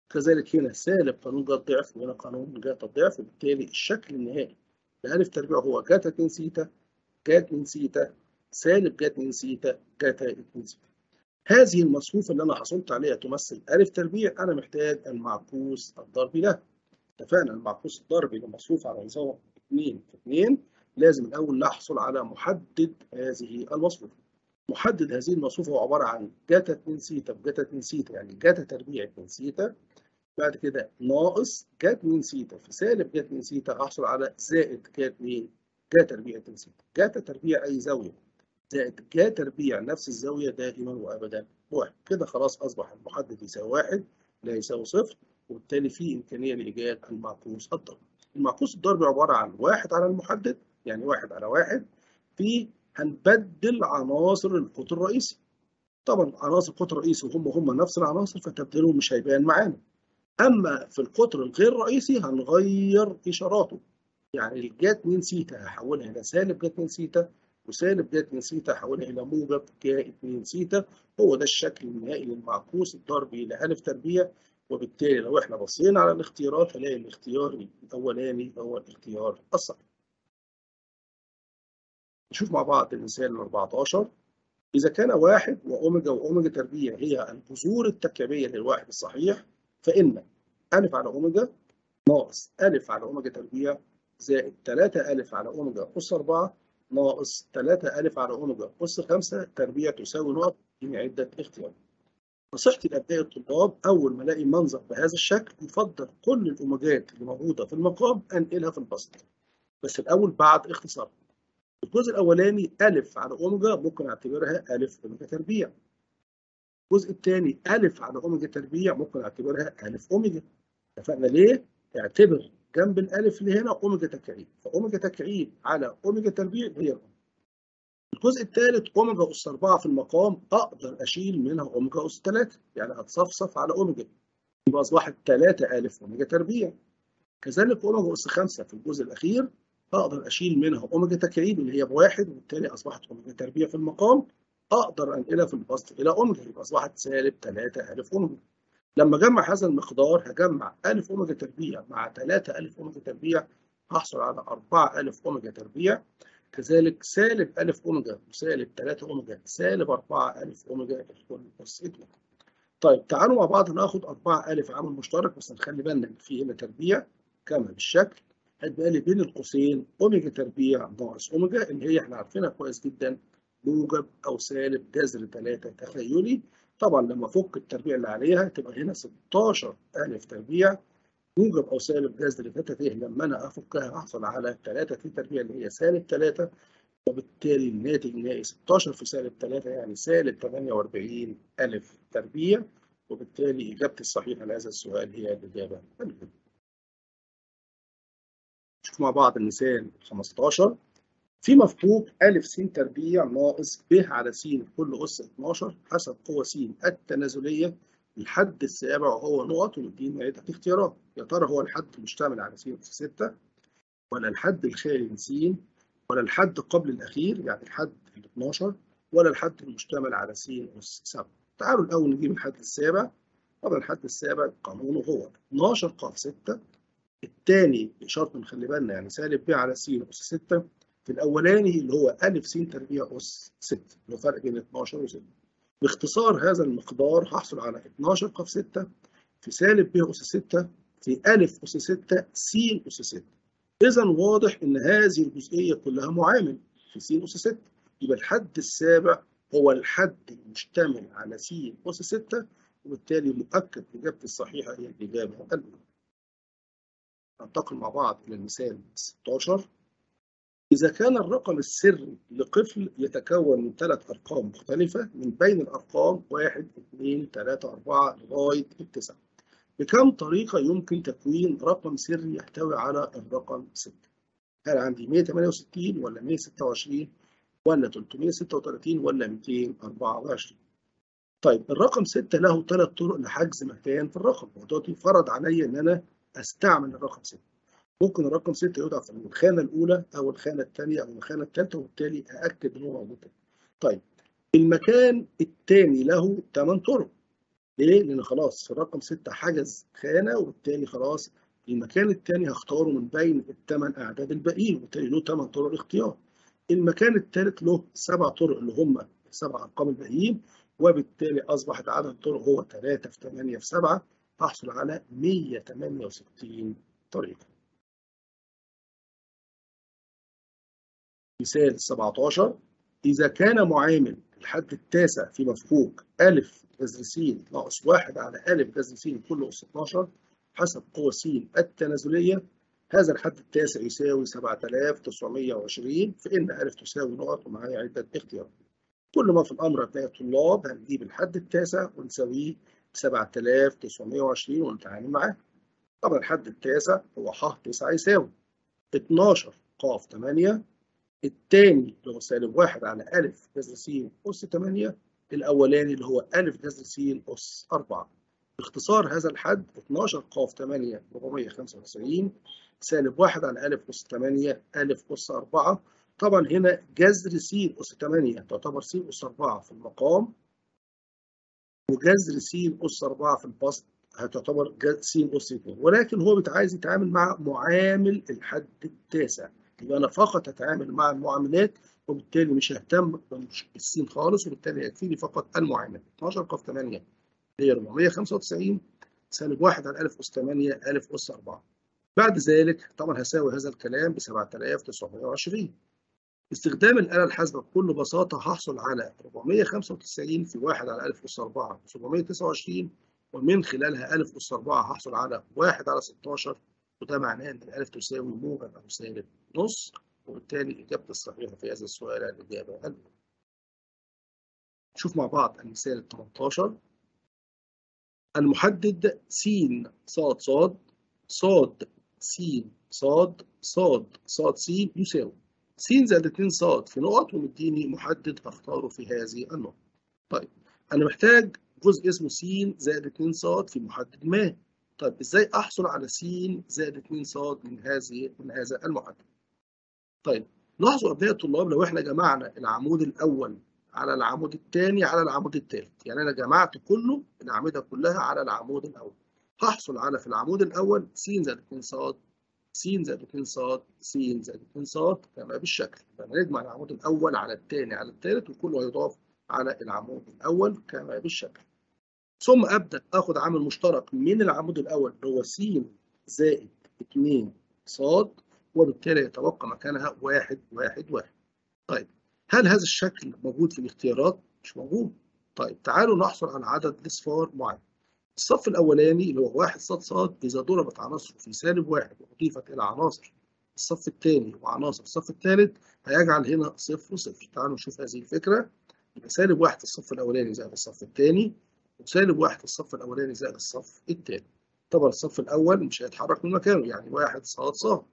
كذلك هنا سالب قانون جا الضعف وهنا قانون جاتا الضعف وبالتالي الشكل النهائي لألف تربيع هو جاتا 2 سيتا جا 2 سيتا سالب جا 2 سيتا جاتا 2 سيتا هذه المصفوفة اللي أنا حصلت عليها تمثل ألف تربيع أنا محتاج المعكوس الضربي له اتفقنا المعكوس الضربي اللي مصفوفة على نظام 2 في 2 لازم الأول نحصل على محدد هذه المصفوفة محدد هذه المصفوفة هو عبارة عن جاتا 2 سيتا بجاتا 2 سيتا يعني جاتا تربيع 2 سيتا بعد كده ناقص جا 2 سيتا في سالب جا 2 سيتا أحصل على زائد جا 2 جا تربيع 2 سيتا جاتا تربيع أي زاوية؟ زائد جا تربيع نفس الزاوية دائما وأبدا. واحد كده خلاص أصبح المحدد يساوي واحد لا يساوي صفر وبالتالي في إمكانية لإيجاد المعكوس الضربي المعكوس الضربي عبارة عن واحد على المحدد يعني واحد على واحد. في هنبدل عناصر القطر الرئيسي. طبعا عناصر القطر الرئيسي وهم هم نفس العناصر فتبديلهم مش هيبان معانا. أما في القطر الغير رئيسي هنغير إشاراته. يعني الجا 2 سيتا هحولها إلى سالب جا 2 سيتا وسالب جا 2 سيتا هحولها إلى موجب جا 2 سيتا. هو ده الشكل النهائي للمعكوس الضربي لالف تربيع. وبالتالي لو إحنا بصينا على الاختيارات هنلاقي الاختيار الأولاني هو الاختيار الصح. نشوف مع بعض المثال ال 14 إذا كان واحد وأوميجا وأوميجا تربيع هي الجذور التكعيبية للواحد الصحيح فإن ألف على أوميجا ناقص ألف على أوميجا تربيع زائد 3 ألف على أوميجا أس 4 ناقص 3 ألف على أوميجا أس 5 تربيع تساوي نقط في عدة اختيارات. نصيحتي لأبنائي الطلاب أول ما ألاقي منظر بهذا الشكل يفضل كل الأوميجات اللي موجودة في المقام أنقلها في البسط. بس الأول بعد اختصار. الجزء الأولاني ألف على أوميجا ممكن أعتبرها ألف أوميجا تربيع. الجزء الثاني ألف على أوميجا تربيع ممكن أعتبرها ألف أوميجا. اتفقنا ليه؟ اعتبر جنب الألف اللي هنا أوميجا تكعيب، فأوميجا تكعيب على أوميجا تربيع هي الأوميجا. الجزء الثالث أوميجا أس 4 في المقام أقدر أشيل منها أوميجا أس 3 يعني هتصفصف على أوميجا. يبقى أصبحت 3 ألف أوميجا تربيع. كذلك أوميجا أس 5 في الجزء الأخير أقدر أشيل منها أوميجا تكعيب اللي هي بواحد وبالتالي أصبحت أوميجا تربيع في المقام أقدر أنقلها في البسط إلى أوميجا يبقى أصبحت سالب 3 ألف أوميجا لما اجمع هذا المقدار هجمع ألف أوميجا تربيع مع 3 ألف أوميجا تربيع هحصل على 4 ألف أوميجا تربيع. كذلك سالب ألف أوميجا وسالب 3 أوميجا سالب 4 ألف أوميجا الكل بس 2 طيب تعالوا مع بعض ناخد 4 ألف عامل مشترك بس نخلي بالنا إن في هنا تربيع كما بالشكل. هتبقى لي بين القوسين أوميجا تربيع ناقص أوميجا اللي هي إحنا عارفينها كويس جدا موجب أو سالب جذر 3 تخيلي. طبعا لما افك التربيع اللي عليها تبقى هنا 16 ألف تربيع موجب أو سالب جذر 3 ت لما أنا أفكها أحصل على 3 ت تربيع اللي هي سالب 3 وبالتالي الناتج النهائي 16 في سالب 3 يعني سالب 48 ألف تربيع وبالتالي إجابتي الصحيحة لهذا السؤال هي الأولى. نشوف مع بعض المثال 15 في مفكوك أ س تربيع ناقص ب على س كل أس 12 حسب قوة س التنازلية. الحد السابع وهو نقط ومدينا عدة اختيارات يا ترى هو الحد المشتمل على س أس 6 ولا الحد الخالي من س؟ ولا الحد قبل الأخير يعني الحد ال 12 ولا الحد المشتمل على س أس 7 تعالوا الأول نجيب الحد السابع. طبعا الحد السابع قانونه هو 12 ق 6 الثاني بشرط نخلي بالنا يعني سالب ب على س أس 6 في الأولاني اللي هو ا س تربيع أس 6 اللي هو فرق بين 12 و6 باختصار هذا المقدار هحصل على 12 ق 6 في سالب ب أس 6 في ا أس 6 س أس 6 إذا واضح إن هذه الجزئية كلها معامل في س أس 6 يبقى الحد السابع هو الحد المشتمل على س أس 6 وبالتالي مؤكد إجابتي الصحيحة هي الإجابة الأولى. ننتقل مع بعض إلى المثال 16 إذا كان الرقم السري لقفل يتكون من ثلاث أرقام مختلفة من بين الأرقام 1 2 3 4 لغاية التسعة. بكم طريقة يمكن تكوين رقم سري يحتوي على الرقم 6 هل عندي 168 ولا 126 ولا 336 ولا 224 طيب الرقم 6 له ثلاث طرق لحجز مكان في الرقم. ودلوقتي فرض عليا إن أنا أستعمل الرقم 6 ممكن الرقم 6 يوضع في الخانة الأولى أو الخانة الثانية أو الخانة الثالثة وبالتالي أأكد إن هو موجود طيب المكان الثاني له 8 طرق ليه؟ لأن خلاص الرقم 6 حجز خانة وبالتالي خلاص المكان الثاني هختاره من بين الثمان أعداد الباقيين وبالتالي له 8 طرق اختيار المكان الثالث له سبع طرق اللي هم السبع أرقام الباقيين وبالتالي أصبحت عدد الطرق هو 3 في 8 في 7 احصل على 168 طريقة. مثال 17 إذا كان معامل الحد التاسع في مفكوك أ جذر س ناقص 1 على أ جذر س كل أس 12 حسب قوة س التنازلية هذا الحد التاسع يساوي 7920 فإن أ تساوي نقط ومعايا عدة اختيارات. كل ما في الأمر أبناء الطلاب هنجيب الحد التاسع ونساويه ب 7920 ونتعامل معاه. طبعا الحد التاسع هو ح 9 يساوي 12 ق 8 الثاني اللي هو سالب 1 على أ جذر س أس 8 الأولاني اللي هو أ جذر س أس 4 باختصار هذا الحد 12 ق 8 495 سالب 1 على أ أس 8 أ أس 4 طبعا هنا جذر س أس 8 تعتبر س أس 4 في المقام. وجذر س أس 4 في البسط هتعتبر س أس 2 ولكن هو عايز يتعامل مع معامل الحد التاسع. يبقى أنا فقط هتعامل مع المعاملات وبالتالي مش ههتم بالسين خالص وبالتالي يكفيني فقط المعامل 12 ق 8 هي 495 سالب 1 على أ أس 8 أ أس 4 بعد ذلك طبعا هساوي هذا الكلام ب 7920 باستخدام الآلة الحاسبة بكل بساطة هحصل على 495 في 1 على أ أس 4 729 ومن خلالها أ أس 4 هحصل على 1 على 16 وده معناه إن الألف تساوي موجب أو سالب نص وبالتالي إجابتي الصحيحة في هذا السؤال الإجابة الأولى. نشوف مع بعض المثال ال 18 المحدد س ص ص ص س ص ص ص س يساوي س زائد 2 ص في نقط ومديني محدد هختاره في هذه النقط. طيب أنا محتاج جزء اسمه س زائد 2 ص في محدد ما. طيب إزاي أحصل على س زائد 2 ص من هذه من هذا المحدد؟ طيب لاحظوا أبناء الطلاب لو إحنا جمعنا العمود الأول على العمود الثاني على العمود الثالث يعني أنا جمعت كله الأعمدة كلها على العمود الأول. هحصل على في العمود الأول س زائد 2 ص س زائد 2 ص س زائد 2 ص كما بالشكل. يبقى نجمع العمود الأول على الثاني على الثالث وكله هيضاف على العمود الأول كما بالشكل. ثم أبدأ آخد عامل مشترك من العمود الأول اللي هو س زائد 2 ص وبالتالي يتبقى مكانها واحد واحد واحد. طيب هل هذا الشكل موجود في الاختيارات؟ مش موجود. طيب تعالوا نحصل على عدد اصفار معين. الصف الأولاني اللي هو واحد صاد صاد إذا ضربت عناصره في سالب واحد وأضيفت إلى عناصر الصف الثاني وعناصر الصف الثالث هيجعل هنا صفر صفر. تعالوا نشوف هذه الفكرة. يبقى سالب واحد الصف الأولاني زائد الصف الثاني وسالب واحد الصف الأولاني زائد الصف الثاني. طبعا الصف الأول مش هيتحرك من مكانه يعني واحد صاد صاد.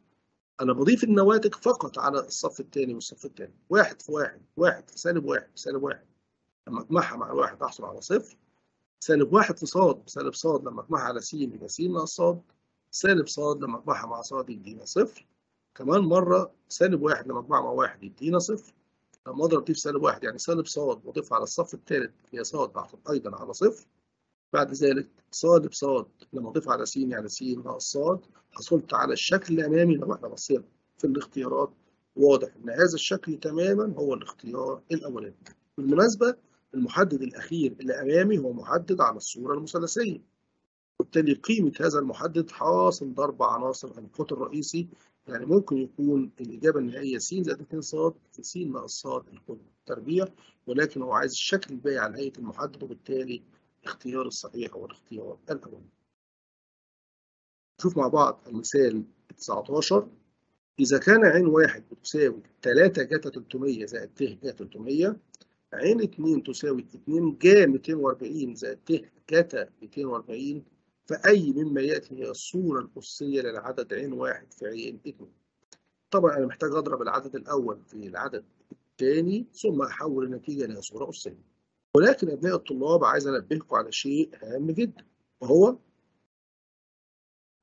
أنا بضيف النواتج فقط على الصف الثاني والصف الثاني، واحد في واحد، واحد في سالب واحد في سالب واحد، لما أجمعها مع الواحد أحصل على صفر، سالب واحد في صاد سالب صاد لما أجمعها على س يبقى س ناقص صاد، سالب صاد لما أجمعها مع صاد يدينا صفر، كمان مرة سالب واحد لما أجمعها مع واحد يدينا صفر، لما أضرب دي في سالب واحد يعني سالب صاد وأضيفها على الصف الثالث هي صاد بحصل أيضا على صفر، بعد ذلك صاد بصاد لما اضيف على س يعني س ناقص صاد حصلت على الشكل الأمامي لو إحنا بصينا في الاختيارات واضح إن هذا الشكل تماما هو الاختيار الأولاني. بالمناسبة المحدد الأخير اللي أمامي هو محدد على الصورة المثلثية. وبالتالي قيمة هذا المحدد حاصل ضرب عناصر القوت الرئيسي يعني ممكن يكون الإجابة النهائية س زائد 2 ص في س ناقص ص الكل تربيع ولكن هو عايز الشكل الباقي على هيئة المحدد وبالتالي اختيار الصحيح هو الاختيار الأول. نشوف مع بعض المثال 19 إذا كان عين واحد بتساوي 3 جتا 300 زائد ت جا 300 عين 2 تساوي 2 جا 240 زائد ت جتا 240 فأي مما يأتي هي الصورة الأسية للعدد عين واحد في عين 2 طبعا أنا محتاج أضرب العدد الأول في العدد الثاني ثم أحول النتيجة إلى صورة أسية ولكن أبناء الطلاب عايز أنبهكم على شيء هام جدا وهو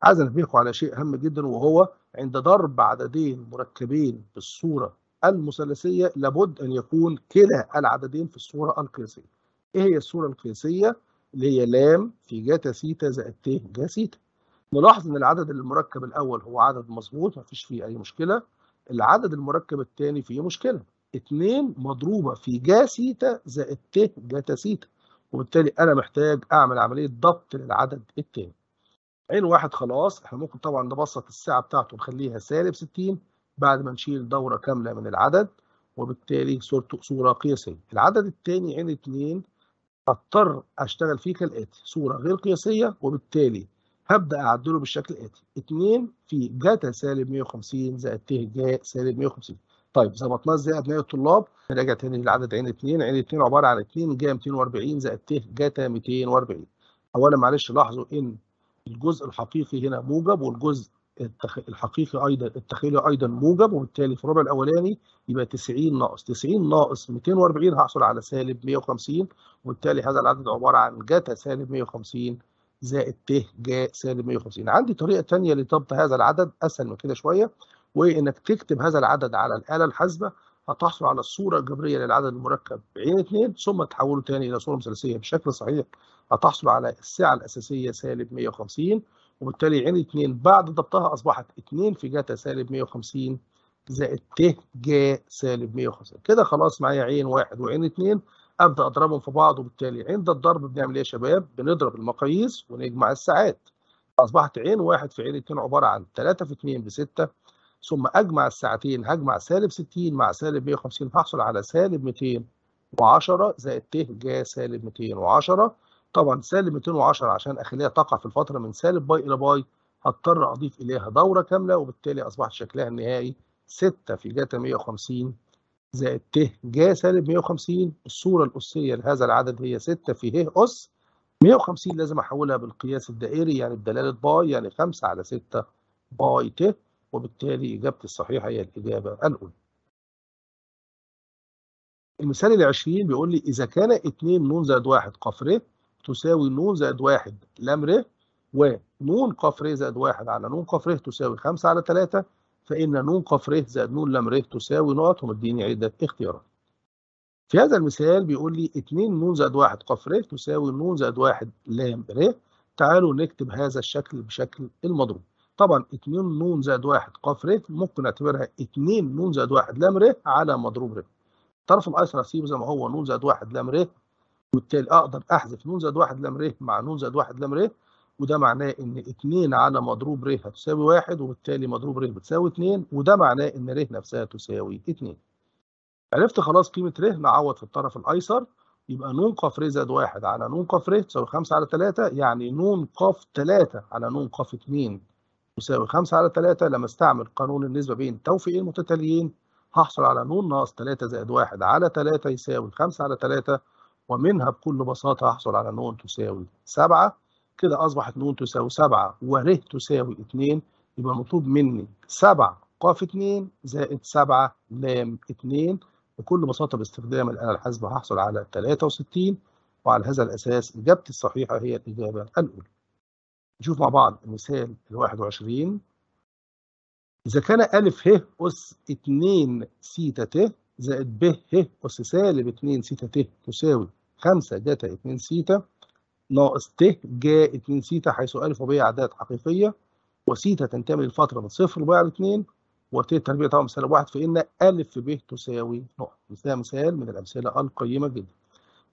عايز أنبهكم على شيء هام جدا وهو عند ضرب عددين مركبين بالصورة المثلثية لابد أن يكون كلا العددين في الصورة القياسية. إيه هي الصورة القياسية؟ اللي هي لام في جاتا سيتا زائد ت جا سيتا. نلاحظ إن العدد المركب الأول هو عدد مظبوط ما فيش فيه أي مشكلة. العدد المركب الثاني فيه مشكلة. 2 مضروبة في جا سيتا زائد ت جاتا سيتا. وبالتالي أنا محتاج أعمل عملية ضبط للعدد الثاني. عين واحد خلاص إحنا ممكن طبعا نبسط السعة بتاعته نخليها سالب 60 بعد ما نشيل دورة كاملة من العدد وبالتالي صورته صورة قياسية. العدد الثاني عين 2 اضطر اشتغل فيه كالآتي صورة غير قياسية وبالتالي هبدأ أعدله بالشكل الآتي. 2 في جاتا سالب 150 زائد ت جا سالب 150 طيب ظبطناه إزاي يا ابناء الطلاب؟ نراجع تاني للعدد عين 2 عين 2 عبارة عن 2 جا 240 زائد ت جاتا 240 أولا معلش لاحظوا إن الجزء الحقيقي هنا موجب والجزء الحقيقي أيضا التخيلي أيضا موجب وبالتالي في الربع الأولاني يبقى 90 ناقص. 90 ناقص 240 هحصل على سالب 150 وبالتالي هذا العدد عبارة عن جاتا سالب 150 زائد ت جا سالب 150 عندي طريقة ثانية لضبط هذا العدد أسهل من كده شوية وانك تكتب هذا العدد على الآلة الحاسبة هتحصل على الصورة الجبرية للعدد المركب بعين 2 ثم تحوله ثاني إلى صورة مثلثية بشكل صحيح هتحصل على السعة الأساسية سالب 150 وبالتالي عين 2 بعد ضبطها أصبحت 2 في جاتا سالب 150 زائد ت جا سالب 150 كده خلاص معايا عين واحد وعين 2 أبدأ أضربهم في بعض وبالتالي عند الضرب بنعمل إيه يا شباب؟ بنضرب المقاييس ونجمع الساعات. أصبحت عين واحد في عين 2 عبارة عن 3 في 2 ب 6 ثم أجمع الساعتين هجمع سالب 60 مع سالب 150 هحصل على سالب 210 زائد ت جا سالب 210 طبعا سالب 210 عشان اخليها تقع في الفترة من سالب باي إلى باي هضطر أضيف إليها دورة كاملة وبالتالي أصبحت شكلها النهائي 6 في جاتا 150 زائد ت جا سالب 150 الصورة الأسية لهذا العدد هي 6 في ه أس 150 لازم أحولها بالقياس الدائري يعني بدلالة باي يعني 5 على 6 باي ت وبالتالي إجابتي الصحيحة هي الإجابة الأولى. المثال ال 20 بيقول لي إذا كان 2 ن زائد 1 ق ر تساوي ن زائد 1 لام ر ونون ق ر زائد 1 على ن ق ر تساوي 5 على 3 فإن ن ق ر زائد ن لام ر تساوي نقط ومديني عدة اختيارات. في هذا المثال بيقول لي 2 ن زائد 1 ق ر تساوي ن زائد 1 لام ر تعالوا نكتب هذا الشكل بشكل المضروب. طبعا 2 ن زائد 1 ق ر ممكن نعتبرها 2 ن زائد 1 لام ر على مضروب ر. الطرف الايسر هسيبه زي ما هو ن زائد 1 لام ر وبالتالي أقدر أحذف ن زائد 1 لام ر مع ن زائد 1 لام ر وده معناه إن 2 على مضروب ر هتساوي 1 وبالتالي مضروب ر بتساوي 2 وده معناه إن ر نفسها تساوي 2. عرفت خلاص قيمة ر نعوض في الطرف الأيسر يبقى ن ق ر زائد 1 على ن ق ر تساوي 5 على 3 يعني ن ق 3 على ن ق 2 تساوي 5 على 3 لما استعمل قانون النسبة بين توفيقين متتاليين هحصل على ن ناقص 3 زائد 1 على 3 يساوي 5 على 3 ومنها بكل بساطة هحصل على ن تساوي 7 كده أصبحت ن تساوي 7 ور تساوي 2 يبقى مطلوب مني 7 ق 2 زائد 7 لام 2 بكل بساطة باستخدام الآلة الحاسبة هحصل على 63 وعلى هذا الأساس إجابتي الصحيحة هي الإجابة الأولى. نشوف مع بعض المثال ال 21 إذا كان أ ه أس 2 سيتا ت زائد ب ه أس سالب 2 سيتا ت تساوي 5 جاتا 2 سيتا ناقص ت جا 2 سيتا حيث أ وب أعداد حقيقية وسيتا تنتمي للفترة من صفر لبعد 2 وت تربيع طبعا بسالب 1 فإن أ في ب تساوي نقط. ده مثال من الأمثلة القيمة جدا.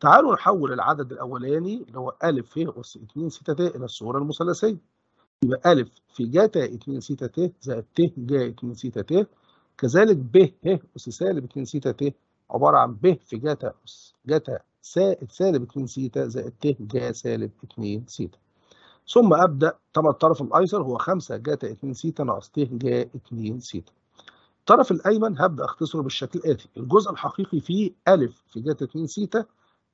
تعالوا نحول العدد الأولاني اللي هو أ ه أس 2 سيتا ت إلى الصورة المثلثية. يبقى أ في جتا 2 سيتا ت زائد ت جا 2 سيتا ت كذلك ب ه أس سالب 2 سيتا ت عبارة عن ب في جتا أس جتا سالب 2 سيتا زائد ت جا سالب 2 سيتا. ثم أبدأ طبعا الطرف الأيسر هو 5 جتا 2 سيتا ناقص ت جا 2 سيتا. الطرف الأيمن هبدأ أختصره بالشكل الآتي. الجزء الحقيقي فيه أ في جتا 2 سيتا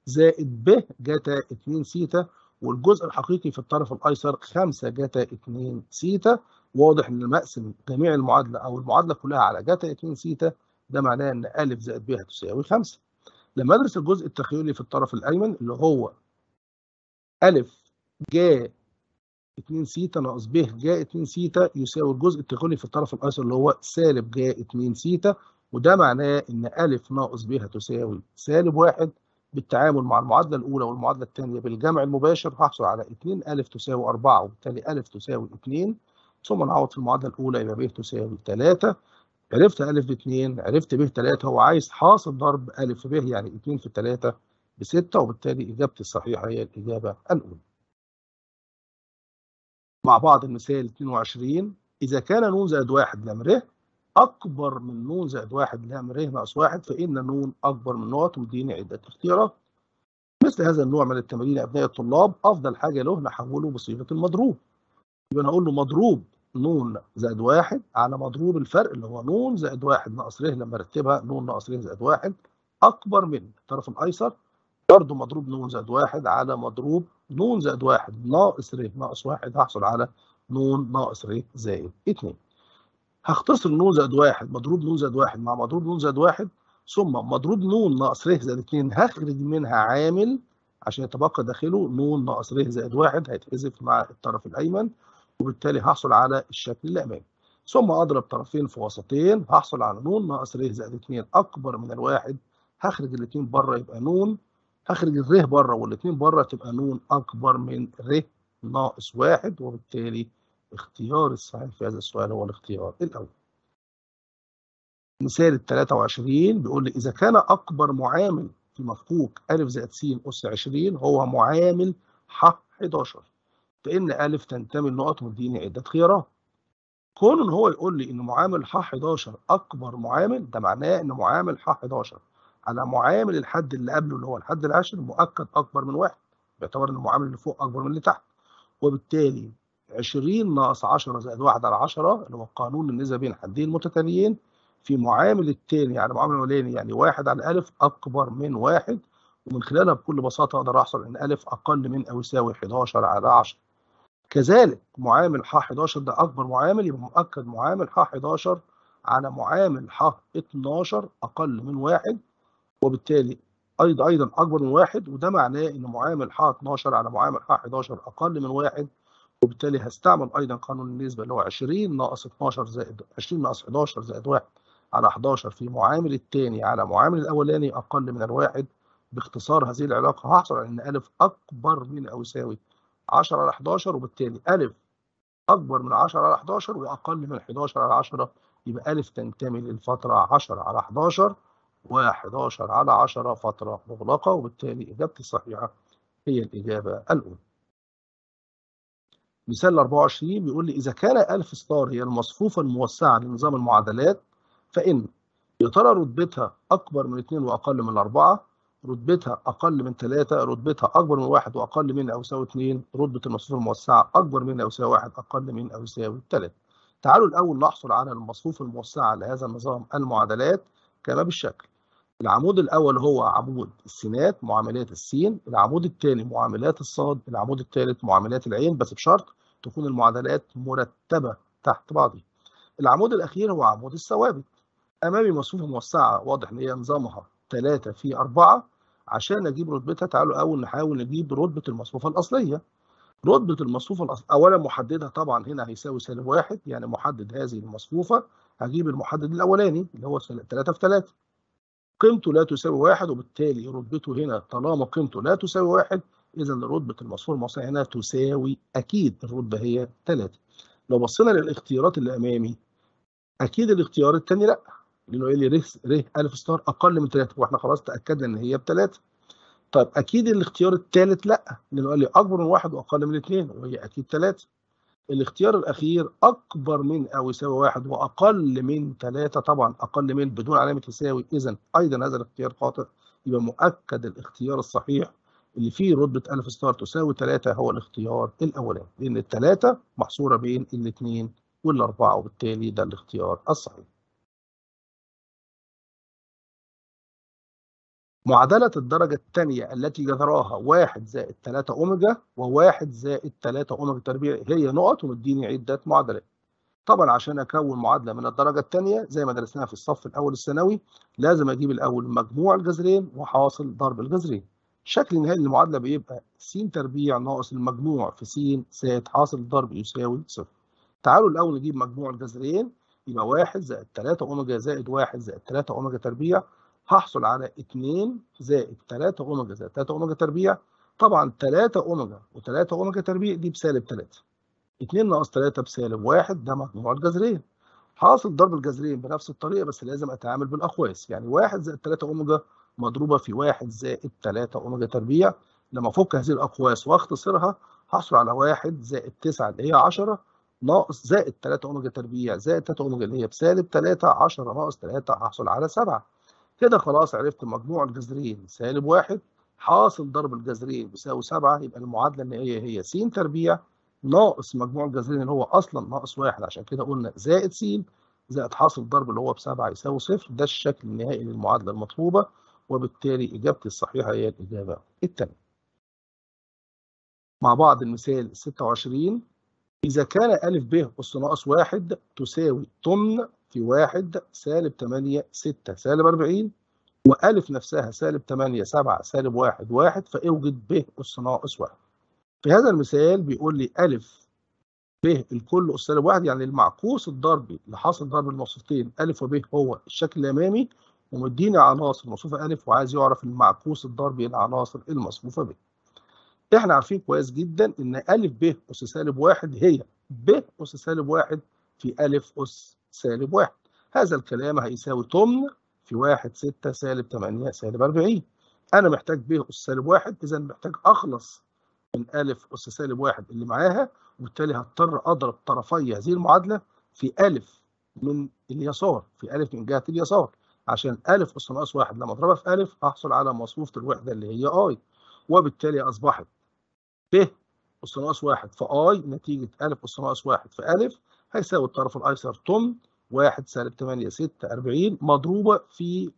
زائد ب جتا 2 سيتا والجزء الحقيقي في الطرف الأيسر 5 جتا 2 سيتا. واضح إن هقسم جميع المعادلة أو المعادلة كلها على جتا 2 سيتا ده معناه إن ا زائد ب هتساوي 5 لما ادرس الجزء التخيلي في الطرف الأيمن اللي هو ا جا 2 سيتا ناقص ب جا 2 سيتا يساوي الجزء التخيلي في الطرف الأيسر اللي هو سالب جا 2 سيتا وده معناه إن ا ناقص ب هتساوي سالب 1 بالتعامل مع المعادلة الأولى والمعادلة الثانية بالجمع المباشر هحصل على 2 ا تساوي 4 وبالتالي ا تساوي 2 ثم نعوض في المعادلة الأولى يبقى ب تساوي 3 عرفت ا ب 2 عرفت ب 3 هو عايز حاصل ضرب في ب يعني 2 في 3 ب 6 وبالتالي إجابتي الصحيحة هي الإجابة الأولى. مع بعض المثال 22 إذا كان ن زائد 1 لام ر أكبر من ن زائد 1 لام ر ناقص 1 فإن ن أكبر من نقط ومديني عدة اختيارات. مثل هذا النوع من التمارين أبناء الطلاب أفضل حاجة له نحوله بصيغة المضروب. يبقى نقول له مضروب ن زائد 1 على مضروب الفرق اللي هو ن زائد 1 ناقص ر لما ارتبها ن ناقص ر زائد 1 أكبر من الطرف الأيسر برضه مضروب ن زائد 1 على مضروب ن زائد 1 ناقص ر ناقص 1 هحصل على ن ناقص ر زائد 2. هختصر ن زائد 1 مضروب ن زائد 1 مع مضروب ن زائد 1 ثم مضروب ن ناقص ر زائد 2 هخرج منها عامل عشان يتبقى داخله ن ناقص ر زائد 1 هيتحذف مع الطرف الأيمن. وبالتالي هحصل على الشكل الأمامي ثم أضرب طرفين في وسطين هحصل على ن ناقص ر زائد 2 أكبر من الواحد هخرج الاثنين بره يبقى ن هخرج الر بره والاثنين بره تبقى ن أكبر من ر ناقص واحد وبالتالي اختيار الصحيح في هذا السؤال هو الاختيار الأول. مثال ال 23 بيقول لي إذا كان أكبر معامل في مفكوك ا زائد س أس 20 هو معامل ح 11 فإن ا تنتمي لنقط وتديني عده خيارات. كون ان هو يقول لي إن معامل ح 11 أكبر معامل ده معناه إن معامل ح 11 على معامل الحد اللي قبله اللي هو الحد العاشر مؤكد أكبر من واحد باعتبار إن المعامل اللي فوق أكبر من اللي تحت وبالتالي 20 ناقص 10 زائد 1 على 10 اللي هو قانون النسبة بين حدين متتاليين في معامل الثاني يعني معامل الأولاني يعني 1 على ألف أكبر من 1 ومن خلالها بكل بساطة أقدر أحصل إن ألف أقل من أو يساوي 11 على 10 كذلك معامل ح 11 ده أكبر معامل يبقى مؤكد معامل ح 11 على معامل ح 12 أقل من 1 وبالتالي أيضا أيضا أكبر من 1 وده معناه إن معامل ح 12 على معامل ح 11 أقل من 1 وبالتالي هستعمل أيضا قانون النسبة اللي هو 20 ناقص 12 زائد 20 ناقص 11 زائد 1 على 11 في معامل الثاني على معامل الأولاني أقل من الواحد. باختصار هذه العلاقة هحصل على إن ا أكبر من أو يساوي 10 على 11 وبالتالي ا أكبر من 10 على 11 وأقل من 11 على 10 يبقى ا تنتمي للفترة 10 على 11 و11 على 10 فترة مغلقة وبالتالي إجابتي الصحيحة هي الإجابة الأولى. مثال 24 بيقول لي إذا كان ألف ستار هي المصفوفة الموسعة لنظام المعادلات فإن يا ترى رتبتها أكبر من 2 وأقل من 4 رتبتها أقل من 3 رتبتها أكبر من 1 وأقل من أو يساوي 2 رتبة المصفوفة الموسعة أكبر من أو يساوي 1 أقل من أو يساوي 3 تعالوا الأول نحصل على المصفوفة الموسعة لهذا النظام المعادلات كما بالشكل. العمود الأول هو عمود السينات معاملات السين العمود الثاني معاملات الصاد العمود الثالث معاملات العين بس بشرط تكون المعادلات مرتبة تحت بعضها. العمود الأخير هو عمود الثوابت. أمامي مصفوفة موسعة واضح إن هي نظامها 3 في 4 عشان أجيب رتبتها تعالوا أول نحاول نجيب رتبة المصفوفة الأصلية. رتبة المصفوفة الأصلية أولا محددها طبعا هنا هيساوي سالب واحد يعني محدد هذه المصفوفة. هجيب المحدد الأولاني اللي هو 3 في 3 قيمته لا تساوي واحد وبالتالي رتبته هنا طالما قيمته لا تساوي واحد إذا رتبة المصفوفة الموسعة هنا تساوي أكيد الرتبة هي 3 لو بصينا للاختيارات اللي أمامي أكيد الاختيار الثاني لأ. لأنه قال لي ر ر ألف ستار أقل من 3 وإحنا خلاص تأكدنا إن هي بثلاثة طيب أكيد الاختيار الثالث لأ لأنه قال لي أكبر من واحد وأقل من اثنين وهي أكيد 3 الاختيار الأخير أكبر من أو يساوي واحد وأقل من ثلاثة طبعا أقل من بدون علامة يساوي إذا أيضا هذا الاختيار خاطئ. يبقى مؤكد الاختيار الصحيح اللي فيه رتبة ألف ستار تساوي ثلاثة هو الاختيار الأولاني لأن الثلاثة محصورة بين الاثنين والأربعة وبالتالي ده الاختيار الصحيح. معادلة الدرجة الثانية التي جذراها 1 زائد 3 أوميجا و1 زائد 3 أوميجا تربيع هي نقط ومديني عدة معادلات. طبعا عشان أكون معادلة من الدرجة الثانية زي ما درسناها في الصف الأول الثانوي لازم أجيب الأول مجموع الجذرين وحاصل ضرب الجذرين. الشكل النهائي للمعادلة بيبقى س تربيع ناقص المجموع في س زائد حاصل الضرب يساوي صفر. تعالوا الأول نجيب مجموع الجذرين يبقى 1 زائد 3 أوميجا زائد 1 زائد 3 أوميجا تربيع هحصل على 2 زائد 3 أوميجا زائد 3 أوميجا تربيع. طبعا 3 أوميجا و3 أوميجا تربيع دي بسالب 3 2 ناقص 3 بسالب 1 ده مجموع الجذرين. حاصل ضرب الجذرين بنفس الطريقة بس لازم أتعامل بالأقواس. يعني 1 زائد 3 أوميجا مضروبة في 1 زائد 3 أوميجا تربيع. لما أفك هذه الأقواس وأختصرها هحصل على 1 زائد 9 اللي هي 10 ناقص زائد 3 أوميجا تربيع زائد 3 أوميجا اللي هي بسالب 3 10 ناقص 3 هحصل على 7 كده خلاص عرفت مجموع الجذرين سالب واحد حاصل ضرب الجذرين بيساوي 7 يبقى المعادلة النهائيه هي س تربيع ناقص مجموع الجذرين اللي هو أصلا ناقص واحد. عشان كده قلنا زائد س زائد حاصل ضرب اللي هو بسبعة يساوي صفر. ده الشكل النهائي للمعادلة المطلوبة وبالتالي إجابتي الصحيحة هي الإجابة الثانية. مع بعض المثال 26 إذا كان أ ب أس ناقص واحد تساوي ثمن في واحد سالب 8 6 سالب 40 وألف نفسها سالب 8 7 سالب 1 1 فأوجد ب أس ناقص واحد. في هذا المثال بيقول لي أ ب الكل أس سالب واحد يعني المعكوس الضربي لحاصل ضرب الموصوفتين أ وب هو الشكل الأمامي ومديني عناصر موصوفة أ وعايز يعرف المعكوس الضربي للعناصر المصفوفة ب. إحنا عارفين كويس جدا إن أ ب أس سالب واحد هي ب أس سالب واحد في أ أس سالب واحد. هذا الكلام هيساوي ثمن في واحد ستة سالب 8 سالب 40 أنا محتاج ب أس سالب واحد إذا محتاج أخلص من أ أس سالب واحد اللي معاها وبالتالي هضطر أضرب طرفي هذه المعادلة في أ من اليسار في أ من جهة اليسار. عشان أ أس ناقص واحد لما أضربها في أ هحصل على مصفوفة الوحدة اللي هي أي. وبالتالي أصبحت ب أس ناقص واحد في أي نتيجة أ أس ناقص واحد في أ هيساوي الطرف الأيسر. ثمن 1 سالب 8 6 40 مضروبة في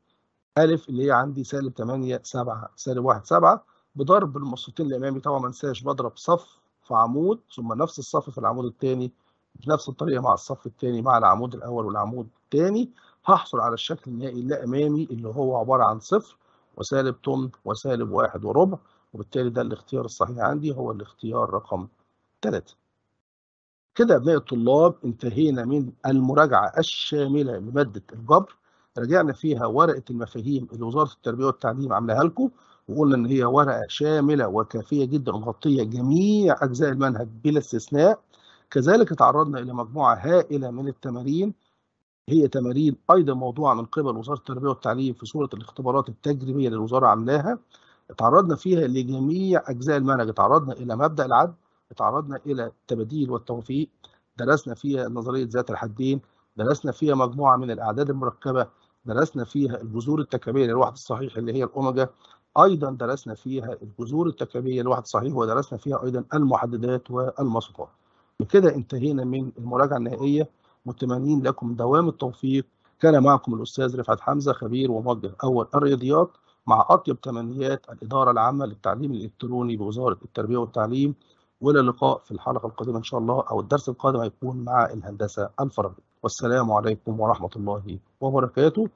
أ اللي هي عندي سالب 8 7 سالب 1 7 بضرب المصفوفتين الأمامي طبعا ما انساش. بضرب صف في عمود ثم نفس الصف في العمود الثاني بنفس الطريقة مع الصف الثاني مع العمود الأول والعمود الثاني هحصل على الشكل النهائي اللي أمامي اللي هو عبارة عن صفر وسالب ثمن وسالب واحد وربع وبالتالي ده الاختيار الصحيح عندي هو الاختيار رقم 3 كده ابناء الطلاب انتهينا من المراجعة الشاملة لمادة الجبر. رجعنا فيها ورقة المفاهيم اللي وزارة التربية والتعليم عاملاها لكم وقلنا إن هي ورقة شاملة وكافية جدا مغطية جميع أجزاء المنهج بلا استثناء. كذلك تعرضنا إلى مجموعة هائلة من التمارين. هي تمارين أيضا موضوعة من قبل وزارة التربية والتعليم في صورة الاختبارات التجريبية اللي الوزارة عاملاها. تعرضنا فيها لجميع أجزاء المنهج. تعرضنا إلى مبدأ العدل. تعرضنا إلى التباديل والتوفيق درسنا فيها نظرية ذات الحدين درسنا فيها مجموعة من الأعداد المركبة درسنا فيها الجذور التكامليه للواحد الصحيح اللي هي الأوميجا أيضا درسنا فيها الجذور التكامليه للواحد الصحيح ودرسنا فيها أيضا المحددات والمسطات بكده انتهينا من المراجعة النهائية. متمنين لكم دوام التوفيق. كان معكم الأستاذ رفعت حمزة خبير وموجه أول الرياضيات مع أطيب تمنيات الإدارة العامة للتعليم الإلكتروني بوزارة التربية والتعليم. والى اللقاء في الحلقة القادمة إن شاء الله أو الدرس القادم هيكون مع الهندسة الفرعيه والسلام عليكم ورحمة الله وبركاته.